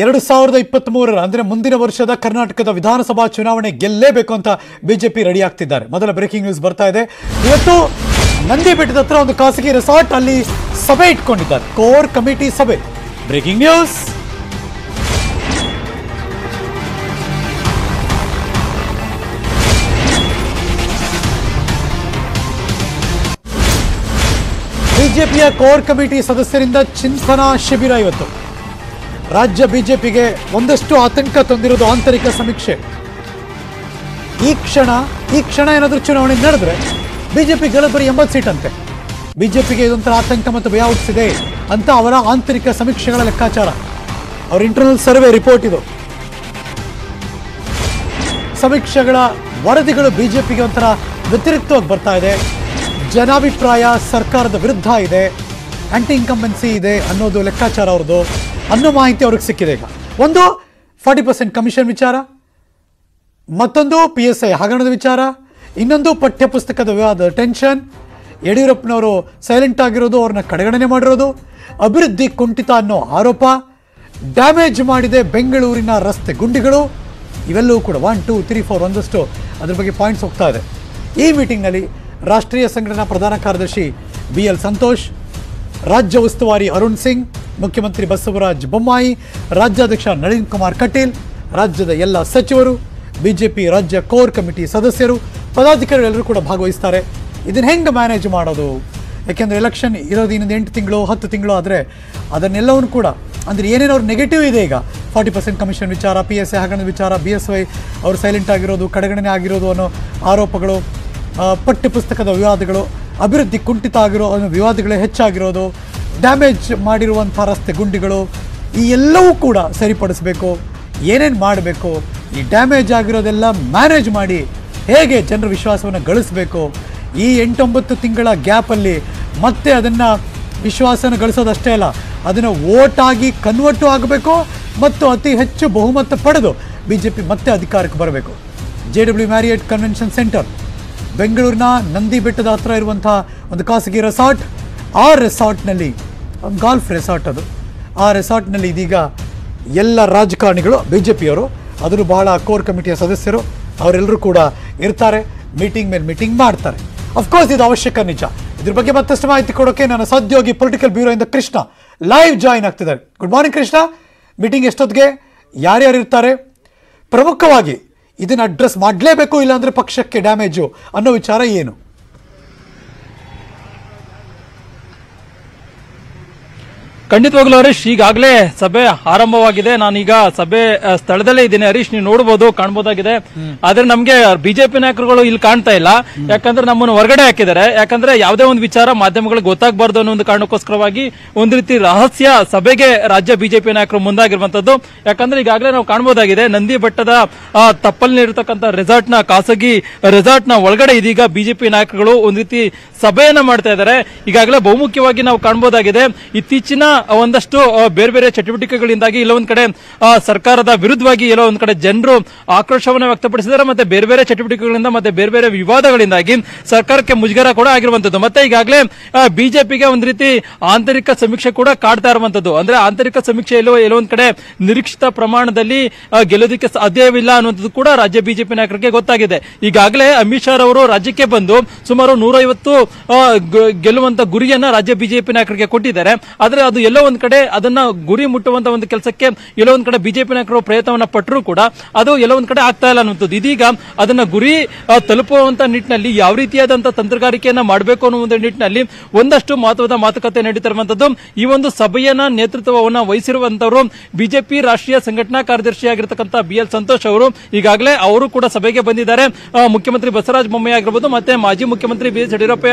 ಎರಡು ಸಾವಿರದ ಇಪ್ಪತ್ತ್ ಮೂರರ ಅಂದರೆ ಮುಂದಿನ ವರ್ಷದ ಕರ್ನಾಟಕದ ವಿಧಾನಸಭಾ ಚುನಾವಣೆ ಗೆಲ್ಲೇಬೇಕು ಅಂತ ಬಿಜೆಪಿ ರೆಡಿ ಆಗ್ತಿದ್ದಾರೆ ಮೊದಲ ಬ್ರೇಕಿಂಗ್ ನ್ಯೂಸ್ ಬರ್ತಾ ಇದೆ. ಇವತ್ತು ನಂದಿ ಬೆಟ್ಟದ ಹತ್ರ ಒಂದು ಖಾಸಗಿ ರೆಸಾರ್ಟ್ ಅಲ್ಲಿ ಸಭೆ ಇಟ್ಕೊಂಡಿದ್ದಾರೆ. ಕೋರ್ ಕಮಿಟಿ ಸಭೆ. Breaking news. ಬಿಜೆಪಿಯ ಕೋರ್ ಕಮಿಟಿ ಸದಸ್ಯರಿಂದ ಚಿಂತನಾ ಶಿಬಿರ ಇವತ್ತು. ರಾಜ್ಯ ಬಿಜೆಪಿಗೆ ಒಂದಷ್ಟು ಆತಂಕ ತಂದಿರೋದು ಆಂತರಿಕ ಸಮೀಕ್ಷೆ. ಈ ಕ್ಷಣ ಈ ಕ್ಷಣ ಏನಾದರೂ ಚುನಾವಣೆ ನಡೆದ್ರೆ ಬಿಜೆಪಿ ಗೆಲ್ಲಬರಿ ಎಂಬತ್ತು ಸೀಟ್ ಅಂತೆ ಬಿಜೆಪಿಗೆ ಇದೊಂಥರ ಆತಂಕ ಮತ್ತು ಭಯ ಹುಟ್ಟಿಸಿದೆ ಅಂತ ಅವರ ಆಂತರಿಕ ಸಮೀಕ್ಷೆಗಳ ಲೆಕ್ಕಾಚಾರ. ಅವರ ಇಂಟರ್ನಲ್ ಸರ್ವೆ ರಿಪೋರ್ಟ್ ಇದು. ಸಮೀಕ್ಷೆಗಳ ವರದಿಗಳು ಬಿಜೆಪಿಗೆ ಒಂಥರ ವ್ಯತಿರಿಕ್ತವಾಗಿ ಬರ್ತಾ ಇದೆ. ಜನಾಭಿಪ್ರಾಯ ಸರ್ಕಾರದ ವಿರುದ್ಧ ಇದೆ. ಆಂಟಿ ಇನ್ಕಂಬೆನ್ಸಿ ಇದೆ ಅನ್ನೋದು ಲೆಕ್ಕಾಚಾರ ಅವ್ರದ್ದು. ಅನ್ನೋ ಮಾಹಿತಿ ಅವ್ರಿಗೆ ಸಿಕ್ಕಿದೆ ಈಗ. ಒಂದು ಫಾರ್ಟಿ ಪರ್ಸೆಂಟ್ ಕಮಿಷನ್ ವಿಚಾರ, ಮತ್ತೊಂದು ಪಿ ಎಸ್ ಐ ಹಗರಣದ ವಿಚಾರ, ಇನ್ನೊಂದು, ಪಠ್ಯಪುಸ್ತಕದ ವಿವಾದ ಟೆನ್ಷನ್ ಯಡಿಯೂರಪ್ಪನವರು ಸೈಲೆಂಟ್ ಆಗಿರೋದು, ಅವ್ರನ್ನ ಕಡೆಗಣನೆ ಮಾಡಿರೋದು, ಅಭಿವೃದ್ಧಿ ಕುಂಠಿತ ಅನ್ನೋ ಆರೋಪ ಡ್ಯಾಮೇಜ್ ಮಾಡಿದೆ ಬೆಂಗಳೂರಿನ ರಸ್ತೆ ಗುಂಡಿಗಳು, ಇವೆಲ್ಲವೂ ಕೂಡ ಒನ್ ಟೂ ತ್ರೀ ಫೋರ್ ಒಂದಷ್ಟು ಅದ್ರ ಬಗ್ಗೆ ಪಾಯಿಂಟ್ಸ್ ಹೋಗ್ತಾ ಇದೆ. ಈ ಮೀಟಿಂಗ್ನಲ್ಲಿ ರಾಷ್ಟ್ರೀಯ ಸಂಘಟನಾ ಪ್ರಧಾನ ಕಾರ್ಯದರ್ಶಿ ಬಿ ಎಲ್ ಸಂತೋಷ್, ರಾಜ್ಯ ಉಸ್ತುವಾರಿ ಅರುಣ್ ಸಿಂಗ್ ಮುಖ್ಯಮಂತ್ರಿ ಬಸವರಾಜ ಬೊಮ್ಮಾಯಿ, ರಾಜ್ಯಾಧ್ಯಕ್ಷ ನಳಿನ್ ಕುಮಾರ್ ಕಟೀಲ್, ರಾಜ್ಯದ ಎಲ್ಲ ಸಚಿವರು, ಬಿಜೆಪಿ ರಾಜ್ಯ ಕೋರ್ ಕಮಿಟಿ ಸದಸ್ಯರು ಪದಾಧಿಕಾರಿಗಳೆಲ್ಲರೂ ಕೂಡ ಭಾಗವಹಿಸ್ತಾರೆ. ಇದನ್ನು ಹೆಂಗೆ ಮ್ಯಾನೇಜ್ ಮಾಡೋದು? ಯಾಕೆಂದರೆ ಎಲೆಕ್ಷನ್ ಇರೋದು ಇನ್ನೊಂದು ಎಂಟು ತಿಂಗಳು, ಹತ್ತು ತಿಂಗಳು ಆದರೆ ಅದನ್ನೆಲ್ಲವನ್ನು ಕೂಡ, ಅಂದರೆ ಏನೇನೋ ಅವ್ರು ನೆಗೆಟಿವ್ ಇದೆ ಈಗ. ಫಾರ್ಟಿ ಪರ್ಸೆಂಟ್ ಕಮಿಷನ್ ವಿಚಾರ ಪಿ ಎಸ್ ಐ ಹಗರಣದ ವಿಚಾರ ಬಿ ಎಸ್ ವೈ ಅವರು ಸೈಲೆಂಟ್ ಆಗಿರೋದು, ಕಡೆಗಣನೆ ಆಗಿರೋದು ಅನ್ನೋ ಆರೋಪಗಳು ಪಠ್ಯಪುಸ್ತಕದ ವಿವಾದಗಳು, ಅಭಿವೃದ್ಧಿ ಕುಂಠಿತ ಆಗಿರೋ ಅನ್ನೋ ವಿವಾದಗಳೇ ಹೆಚ್ಚಾಗಿರೋದು. ಡ್ಯಾಮೇಜ್ ಮಾಡಿರುವಂಥ ರಸ್ತೆ ಗುಂಡಿಗಳು ಈ ಎಲ್ಲವೂ ಕೂಡ ಸರಿಪಡಿಸಬೇಕು. ಏನೇನು ಮಾಡಬೇಕು? ಈ ಡ್ಯಾಮೇಜ್ ಆಗಿರೋದೆಲ್ಲ ಮ್ಯಾನೇಜ್ ಮಾಡಿ ಹೇಗೆ ಜನರ ವಿಶ್ವಾಸವನ್ನು ಗಳಿಸಬೇಕು? ಈ ಎಂಟೊಂಬತ್ತು ತಿಂಗಳ ಗ್ಯಾಪಲ್ಲಿ ಮತ್ತೆ ಅದನ್ನು ವಿಶ್ವಾಸನ ಗಳಿಸೋದಷ್ಟೇ ಅಲ್ಲ, ಅದನ್ನು ಓಟಾಗಿ ಕನ್ವರ್ಟು ಆಗಬೇಕು ಮತ್ತು ಅತಿ ಹೆಚ್ಚು ಬಹುಮತ ಪಡೆದು ಬಿ ಜೆ ಪಿ ಮತ್ತೆ ಅಧಿಕಾರಕ್ಕೆ ಬರಬೇಕು. J W Marriott convention centre ಬೆಂಗಳೂರಿನ ನಂದಿ ಬೆಟ್ಟದ ಹತ್ರ ಇರುವಂಥ ಒಂದು ಖಾಸಗಿ ರೆಸಾರ್ಟ್ ಆ ರೆಸಾರ್ಟ್ನಲ್ಲಿ ಗಾಲ್ಫ್ ರೆಸಾರ್ಟ್ ಅದು. ಆ ರೆಸಾರ್ಟ್ನಲ್ಲಿ ಇದೀಗ ಎಲ್ಲ ರಾಜಕಾರಣಿಗಳು ಬಿ ಜೆ ಪಿಯವರು ಅದರೂ ಬಹಳ ಕೋರ್ ಕಮಿಟಿಯ ಸದಸ್ಯರು, ಅವರೆಲ್ಲರೂ ಕೂಡ ಇರ್ತಾರೆ ಮೀಟಿಂಗ್ ಮೇಲೆ ಮೀಟಿಂಗ್ ಮಾಡ್ತಾರೆ. ಅಫ್ಕೋರ್ಸ್ ಇದು ಅವಶ್ಯಕ ನಿಜ. ಇದ್ರ ಬಗ್ಗೆ ಮತ್ತಷ್ಟು ಮಾಹಿತಿ ಕೊಡೋಕೆ ನನ್ನ ಸದ್ಯೋಗಿ ಪೊಲಿಟಿಕಲ್ ಬ್ಯೂರೋ ಇಂದ ಕೃಷ್ಣ ಲೈವ್ ಜಾಯಿನ್ ಆಗ್ತಿದ್ದಾರೆ. Good morning Krishna. ಮೀಟಿಂಗ್ ಎಷ್ಟೊತ್ತಿಗೆ? ಯಾರ್ಯಾರು ಇರ್ತಾರೆ? ಪ್ರಮುಖವಾಗಿ ಇದನ್ನು ಅಡ್ರೆಸ್ ಮಾಡಲೇಬೇಕು ಇಲ್ಲಾಂದರೆ ಪಕ್ಷಕ್ಕೆ ಡ್ಯಾಮೇಜು ಅನ್ನೋ ವಿಚಾರ ಏನು? ಖಂಡಿತವಾಗ್ಲೂ ಹರೀಶ್ ಈಗಾಗಲೇ ಸಭೆ ಆರಂಭವಾಗಿದೆ. ನಾನೀಗ ಸಭೆ ಸ್ಥಳದಲ್ಲೇ ಇದ್ದೀನಿ. ಹರೀಶ್ ನೀವು ನೋಡಬಹುದು ಕಾಣಬಹುದಾಗಿದೆ ಆದ್ರೆ ನಮ್ಗೆ ಬಿಜೆಪಿ ನಾಯಕರುಗಳು ಇಲ್ಲಿ ಕಾಣ್ತಾ ಇಲ್ಲ. ಯಾಕಂದ್ರೆ ನಮ್ಮನ್ನು ಹೊರಗಡೆ ಹಾಕಿದ್ದಾರೆ. ಯಾಕಂದ್ರೆ ಯಾವುದೇ ಒಂದು ವಿಚಾರ ಮಾಧ್ಯಮಗಳಿಗೆ ಗೊತ್ತಾಗಬಾರ್ದು ಅನ್ನೋ ಒಂದು ಕಾರಣಕ್ಕೋಸ್ಕರವಾಗಿ ಒಂದು ರೀತಿ ರಹಸ್ಯ ಸಭೆಗೆ ರಾಜ್ಯ ಬಿಜೆಪಿ ನಾಯಕರು ಮುಂದಾಗಿರುವಂತದ್ದು. ಯಾಕಂದ್ರೆ ಈಗಾಗಲೇ ನಾವು ಕಾಣಬಹುದಾಗಿದೆ ನಂದಿ ಬೆಟ್ಟದ ತಪ್ಪಲ್ ತಪ್ಪಲಿನಿರ್ತಕ್ಕಂಥ ರೆಸಾರ್ಟ್ನ ಖಾಸಗಿ ರೆಸಾರ್ಟ್ನ ಒಳಗಡೆ ಇದೀಗ ಬಿಜೆಪಿ ನಾಯಕರುಗಳು ಒಂದು ರೀತಿ ಸಭೆಯನ್ನ ಮಾಡ್ತಾ ಇದ್ದಾರೆ. ಈಗಾಗಲೇ ಬಹುಮುಖ್ಯವಾಗಿ ನಾವು ಕಾಣಬಹುದಾಗಿದೆ ಇತ್ತೀಚಿನ ಒಂದಷ್ಟು ಬೇರೆ ಬೇರೆ ಚಟುವಟಿಕೆಗಳಿಂದಾಗಿ ಇಲ್ಲೊಂದ್ ಕಡೆ ಸರ್ಕಾರದ ವಿರುದ್ಧವಾಗಿ ಎಲ್ಲೋ ಒಂದ್ ಕಡೆ ಜನರು ಆಕ್ರೋಶವನ್ನು ವ್ಯಕ್ತಪಡಿಸಿದ್ದಾರೆ, ಮತ್ತೆ ಬೇರೆ ಬೇರೆ ಚಟುವಟಿಕೆಗಳಿಂದ, ಮತ್ತೆ ಬೇರೆ ಬೇರೆ ವಿವಾದಗಳಿಂದಾಗಿ ಸರ್ಕಾರಕ್ಕೆ ಮುಜುಗರ ಕೂಡ ಆಗಿರುವಂತದ್ದು. ಮತ್ತೆ ಈಗಾಗಲೇ ಬಿಜೆಪಿಗೆ ಒಂದ್ ರೀತಿ ಆಂತರಿಕ ಸಮೀಕ್ಷೆ ಕೂಡ ಕಾಡ್ತಾ ಇರುವಂತದ್ದು. ಅಂದ್ರೆ ಆಂತರಿಕ ಸಮೀಕ್ಷೆಯಲ್ಲೂ ಎಲ್ಲೋ ಒಂದ್ ಕಡೆ ನಿರೀಕ್ಷಿತ ಪ್ರಮಾಣದಲ್ಲಿ ಗೆಲ್ಲೋದಕ್ಕೆ ಸಾಧ್ಯವಿಲ್ಲ ಅನ್ನುವಂಥದ್ದು ಕೂಡ ರಾಜ್ಯ ಬಿಜೆಪಿ ನಾಯಕರಿಗೆ ಗೊತ್ತಾಗಿದೆ. ಈಗಾಗಲೇ ಅಮಿತ್ ಶಾ ಅವರು ರಾಜ್ಯಕ್ಕೆ ಬಂದು ಸುಮಾರು ನೂರೈವತ್ತು ಗೆಲ್ಲುವಂತ ಗುರಿಯನ್ನ ರಾಜ್ಯ ಬಿಜೆಪಿ ನಾಯಕರಿಗೆ ಕೊಟ್ಟಿದ್ದಾರೆ. ಆದರೆ ಅದು ಎಲ್ಲೋ ಒಂದ್ ಕಡೆ ಅದನ್ನ ಗುರಿ ಮುಟ್ಟುವಂತ ಒಂದು ಕೆಲಸಕ್ಕೆ ಎಲ್ಲೋ ಒಂದ್ ಕಡೆ ಬಿಜೆಪಿ ನಾಯಕರು ಪ್ರಯತ್ನವನ್ನ ಪಟ್ಟರು ಕೂಡ ಅದು ಎಲ್ಲೋ ಒಂದ್ ಕಡೆ ಆಗ್ತಾ ಇಲ್ಲ ಅನ್ನುವಂಥದ್ದು. ಇದೀಗ ಅದನ್ನ ಗುರಿ ತಲುಪುವಂತ ನಿಟ್ಟಿನಲ್ಲಿ ಯಾವ ರೀತಿಯಾದಂತಹ ತಂತ್ರಗಾರಿಕೆಯನ್ನ ಮಾಡಬೇಕು ಅನ್ನೋ ಒಂದು ನಿಟ್ಟಿನಲ್ಲಿ ಒಂದಷ್ಟು ಮಹತ್ವದ ಮಾತುಕತೆ ನಡೀತಿರುವಂತದ್ದು ಈ ಒಂದು ಸಭೆಯನ್ನ ನೇತೃತ್ವವನ್ನ ವಹಿಸಿರುವಂತವರು ಬಿಜೆಪಿ ರಾಷ್ಟ್ರೀಯ ಸಂಘಟನಾ ಕಾರ್ಯದರ್ಶಿಯಾಗಿರ್ತಕ್ಕಂಥ ಬಿ ಎಲ್ ಸಂತೋಷ್ ಅವರು. ಈಗಾಗಲೇ ಅವರು ಕೂಡ ಸಭೆಗೆ ಬಂದಿದ್ದಾರೆ. ಮುಖ್ಯಮಂತ್ರಿ ಬಸವರಾಜ ಬೊಮ್ಮಾಯಿ ಆಗಿರ್ಬೋದು ಮತ್ತೆ ಮಾಜಿ ಮುಖ್ಯಮಂತ್ರಿ ಬಿ ಎಸ್ ಯಡಿಯೂರಪ್ಪ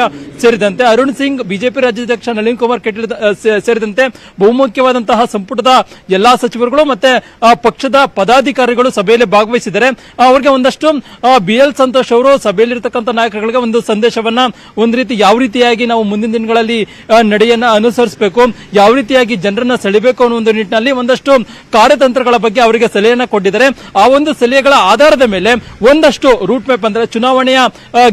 ಸೇರಿದಂತೆ ಅರುಣ್ ಸಿಂಗ್, ಬಿಜೆಪಿ ರಾಜ್ಯಾಧ್ಯಕ್ಷ ನಳಿನ್ ಕುಮಾರ್ ಕಟೀಲ್ ಸೇರಿದಂತೆ ಬಹುಮುಖ್ಯವಾದಂತಹ ಸಂಪುಟದ ಎಲ್ಲಾ ಸಚಿವರುಗಳು ಮತ್ತೆ ಪಕ್ಷದ ಪದಾಧಿಕಾರಿಗಳು ಸಭೆಯಲ್ಲಿ ಭಾಗವಹಿಸಿದ್ದಾರೆ ಆ, ಅವರಿಗೆ ಒಂದಷ್ಟು ಬಿ ಎಲ್ ಸಂತೋಷ್ ಅವರು ಸಭೆಯಲ್ಲಿರ್ತಕ್ಕಂಥ ನಾಯಕರುಗಳಿಗೆ ಒಂದು ಸಂದೇಶವನ್ನ ಒಂದು ರೀತಿ ಯಾವ ರೀತಿಯಾಗಿ ನಾವು ಮುಂದಿನ ದಿನಗಳಲ್ಲಿ ನಡೆಯನ್ನ ಅನುಸರಿಸಬೇಕು ಯಾವ ರೀತಿಯಾಗಿ ಜನರನ್ನ ಸೆಳಿಬೇಕು ಅನ್ನೋ ಒಂದು ನಿಟ್ಟಿನಲ್ಲಿ ಒಂದಷ್ಟು ಕಾರ್ಯತಂತ್ರಗಳ ಬಗ್ಗೆ ಅವರಿಗೆ ಸಲಹೆಯನ್ನ ಕೊಟ್ಟಿದ್ದಾರೆ. ಆ ಒಂದು ಸಲಹೆಗಳ ಆಧಾರದ ಮೇಲೆ ಒಂದಷ್ಟು ರೂಟ್ ಮ್ಯಾಪ್ ಅಂದ್ರೆ ಚುನಾವಣೆಯ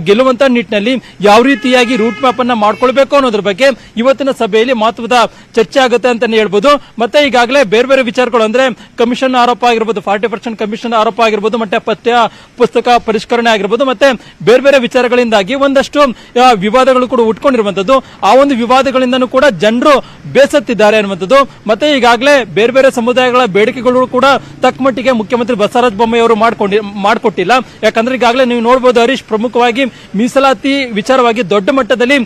ಗೆಲ್ಲುವಂತಹ ಗೆಲ್ಲುವಂತ ನಿಟ್ಟಿನಲ್ಲಿ ಯಾವ ರೀತಿಯಾಗಿ ರೂಟ್ ಮ್ಯಾಪ್ ಅನ್ನ ಮಾಡ್ಕೊಳ್ಬೇಕು ಅನ್ನೋದ್ರ ಬಗ್ಗೆ ಇವತ್ತಿನ ಸಭೆಯಲ್ಲಿ ಮಹತ್ವದ ಚರ್ಚೆ ಆಗುತ್ತೆ ಅಂತಾನೆ ಹೇಳ್ಬೋದು. ಮತ್ತೆ ಈಗಾಗಲೇ ಬೇರೆ ಬೇರೆ ವಿಚಾರಗಳು ಅಂದ್ರೆ ಕಮಿಷನ್ ಆರೋಪ ಆಗಿರ್ಬೋದು ಫಾರ್ಟಿ ಪರ್ಸೆಂಟ್ ಕಮಿಷನ್ ಆರೋಪ ಆಗಿರ್ಬೋದು ಮತ್ತೆ ಪಠ್ಯ ಪುಸ್ತಕ ಪರಿಷ್ಕರಣೆ ಆಗಿರ್ಬೋದು ಮತ್ತೆ ಬೇರೆ ಬೇರೆ ವಿಚಾರಗಳಿಂದಾಗಿ ಒಂದಷ್ಟು ವಿವಾದಗಳು ಕೂಡ ಉಟ್ಕೊಂಡಿರುವಂತದ್ದು. ಆ ಒಂದು ವಿವಾದಗಳಿಂದನೂ ಕೂಡ ಜನರು ಬೇಸತ್ತಿದ್ದಾರೆ ಅನ್ನುವಂಥದ್ದು. ಮತ್ತೆ ಈಗಾಗಲೇ ಬೇರೆ ಬೇರೆ ಸಮುದಾಯಗಳ ಬೇಡಿಕೆಗಳು ಕೂಡ ತಕ್ಕ ಮಟ್ಟಿಗೆ ಮುಖ್ಯಮಂತ್ರಿ ಬಸವರಾಜ ಬೊಮ್ಮಾಯಿ ಅವರು ಮಾಡ್ಕೊಂಡಿ ಮಾಡಿಕೊಟ್ಟಿಲ್ಲ. ಯಾಕಂದ್ರೆ ಈಗಾಗಲೇ ನೀವು ನೋಡಬಹುದು ಹರೀಶ್ ಪ್ರಮುಖವಾಗಿ ಮೀಸಲಾತಿ ವಿಚಾರವಾಗಿ ದೊಡ್ಡ ಮಟ್ಟದಲ್ಲಿ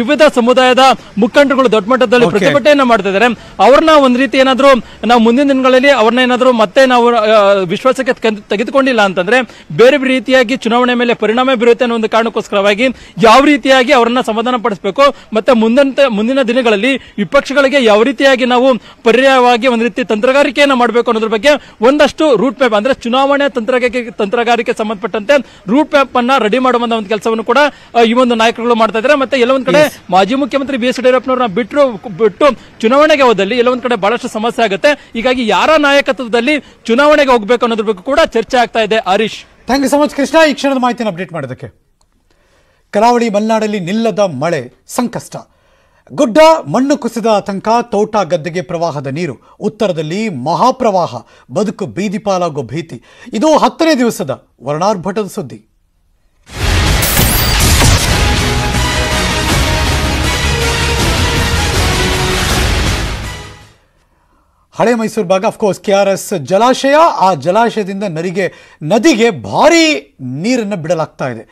ವಿವಿಧ ಸಮುದಾಯದ ಮುಖಂಡರುಗಳು ದೊಡ್ಡ ಮಟ್ಟದಲ್ಲಿ Okay. ಪ್ರತಿಭಟನೆಯನ್ನ ಮಾಡ್ತಾ ಇದ್ದಾರೆ. ಅವ್ರನ್ನ ಒಂದ್ ರೀತಿ ಏನಾದ್ರು ನಾವು ಮುಂದಿನ ದಿನಗಳಲ್ಲಿ ಅವ್ರನ್ನ ಏನಾದ್ರು ಮತ್ತೆ ನಾವು ವಿಶ್ವಾಸಕ್ಕೆ ತೆಗೆ- ತೆಗೆದುಕೊಂಡಿಲ್ಲ ಅಂತಂದ್ರೆ ಬೇರೆ ಬೇರೆ ರೀತಿಯಾಗಿ ಚುನಾವಣೆ ಮೇಲೆ ಪರಿಣಾಮ ಬೀರುತ್ತೆ ಅನ್ನೋ ಒಂದು ಕಾರಣಕ್ಕೋಸ್ಕರವಾಗಿ ಯಾವ ರೀತಿಯಾಗಿ ಅವರನ್ನ ಸಮಾಧಾನ ಪಡಿಸಬೇಕು ಮತ್ತೆ ಮುಂದಂತೆ ಮುಂದಿನ ದಿನಗಳಲ್ಲಿ ವಿಪಕ್ಷಗಳಿಗೆ ಯಾವ ರೀತಿಯಾಗಿ ನಾವು ಪರ್ಯಾಯವಾಗಿ ಒಂದು ರೀತಿ ತಂತ್ರಗಾರಿಕೆಯನ್ನ ಮಾಡಬೇಕು ಅನ್ನೋದ್ರ ಬಗ್ಗೆ ಒಂದಷ್ಟು ರೂಟ್ ಮ್ಯಾಪ್ ಅಂದ್ರೆ ಚುನಾವಣೆ ತಂತ್ರಗಾರಿಕೆ ತಂತ್ರಗಾರಿಕೆ ಸಂಬಂಧಪಟ್ಟಂತೆ ರೂಟ್ ಮ್ಯಾಪ್ ಅನ್ನ ರೆಡಿ ಮಾಡುವಂತಹ ಒಂದು ಕೆಲಸವನ್ನು ಕೂಡ ಈ ಒಂದು ನಾಯಕರುಗಳು ಮಾಡ್ತಾ ಇದ್ದಾರೆ. ಮತ್ತೆ ಎಲ್ಲೊಂದ್ ಕಡೆ ಮಾಜಿ ಮುಖ್ಯಮಂತ್ರಿ ಬಿ ಎಸ್ ಯಡಿಯೂರಪ್ಪನವ್ರನ್ನ ಬಿಟ್ಟು ಬಿಟ್ಟು ಚುನಾವಣೆಗೆ ಹೋದಲ್ಲಿ ಎಲ್ಲೊಂದ್ ಕಡೆ ಬಹಳಷ್ಟು ಸಮಸ್ಯೆ ಆಗುತ್ತೆ. ಹೀಗಾಗಿ ಯಾರ ನಾಯಕತ್ವದಲ್ಲಿ ಚುನಾವಣೆಗೆ ಹೋಗ್ಬೇಕು ಅನ್ನೋದ್ರ ಬಗ್ಗೆ ಕೂಡ ಚರ್ಚೆ ಆಗ್ತಾ ಇದೆ. Harish. Thank you so much Krishna. ಈ ಕ್ಷಣದ ಮಾಹಿತಿಯನ್ನು ಅಪ್ಡೇಟ್ ಮಾಡೋದಕ್ಕೆ. ಕರಾವಳಿ ಮಲೆನಾಡಲ್ಲಿ ನಿಲ್ಲದ ಮಳೆ ಸಂಕಷ್ಟ. ಗುಡ್ಡ, ಮಣ್ಣು ಕುಸಿದ ಆತಂಕ, ತೋಟ ಗದ್ದೆಗೆ ಪ್ರವಾಹದ ನೀರು. ಉತ್ತರದಲ್ಲಿ ಮಹಾಪ್ರವಾಹ, ಬದುಕು ಬೀದಿ ಪಾಲಾಗೋ ಭೀತಿ. ಇದು ಹತ್ತನೇ ದಿವಸದ ವರ್ಣಾರ್ಭಟದ ಸುದ್ದಿ. ಹಳೆ ಮೈಸೂರು ಭಾಗ ಅಫ್ಕೋರ್ಸ್ ಕೆ ಆರ್ ಎಸ್ ಜಲಾಶಯ. ಆ ಜಲಾಶಯದಿಂದ ನರಿಗೆ ನದಿಗೆ ಭಾರಿ ನೀರನ್ನು ಬಿಡಲಾಗ್ತಾ ಇದೆ.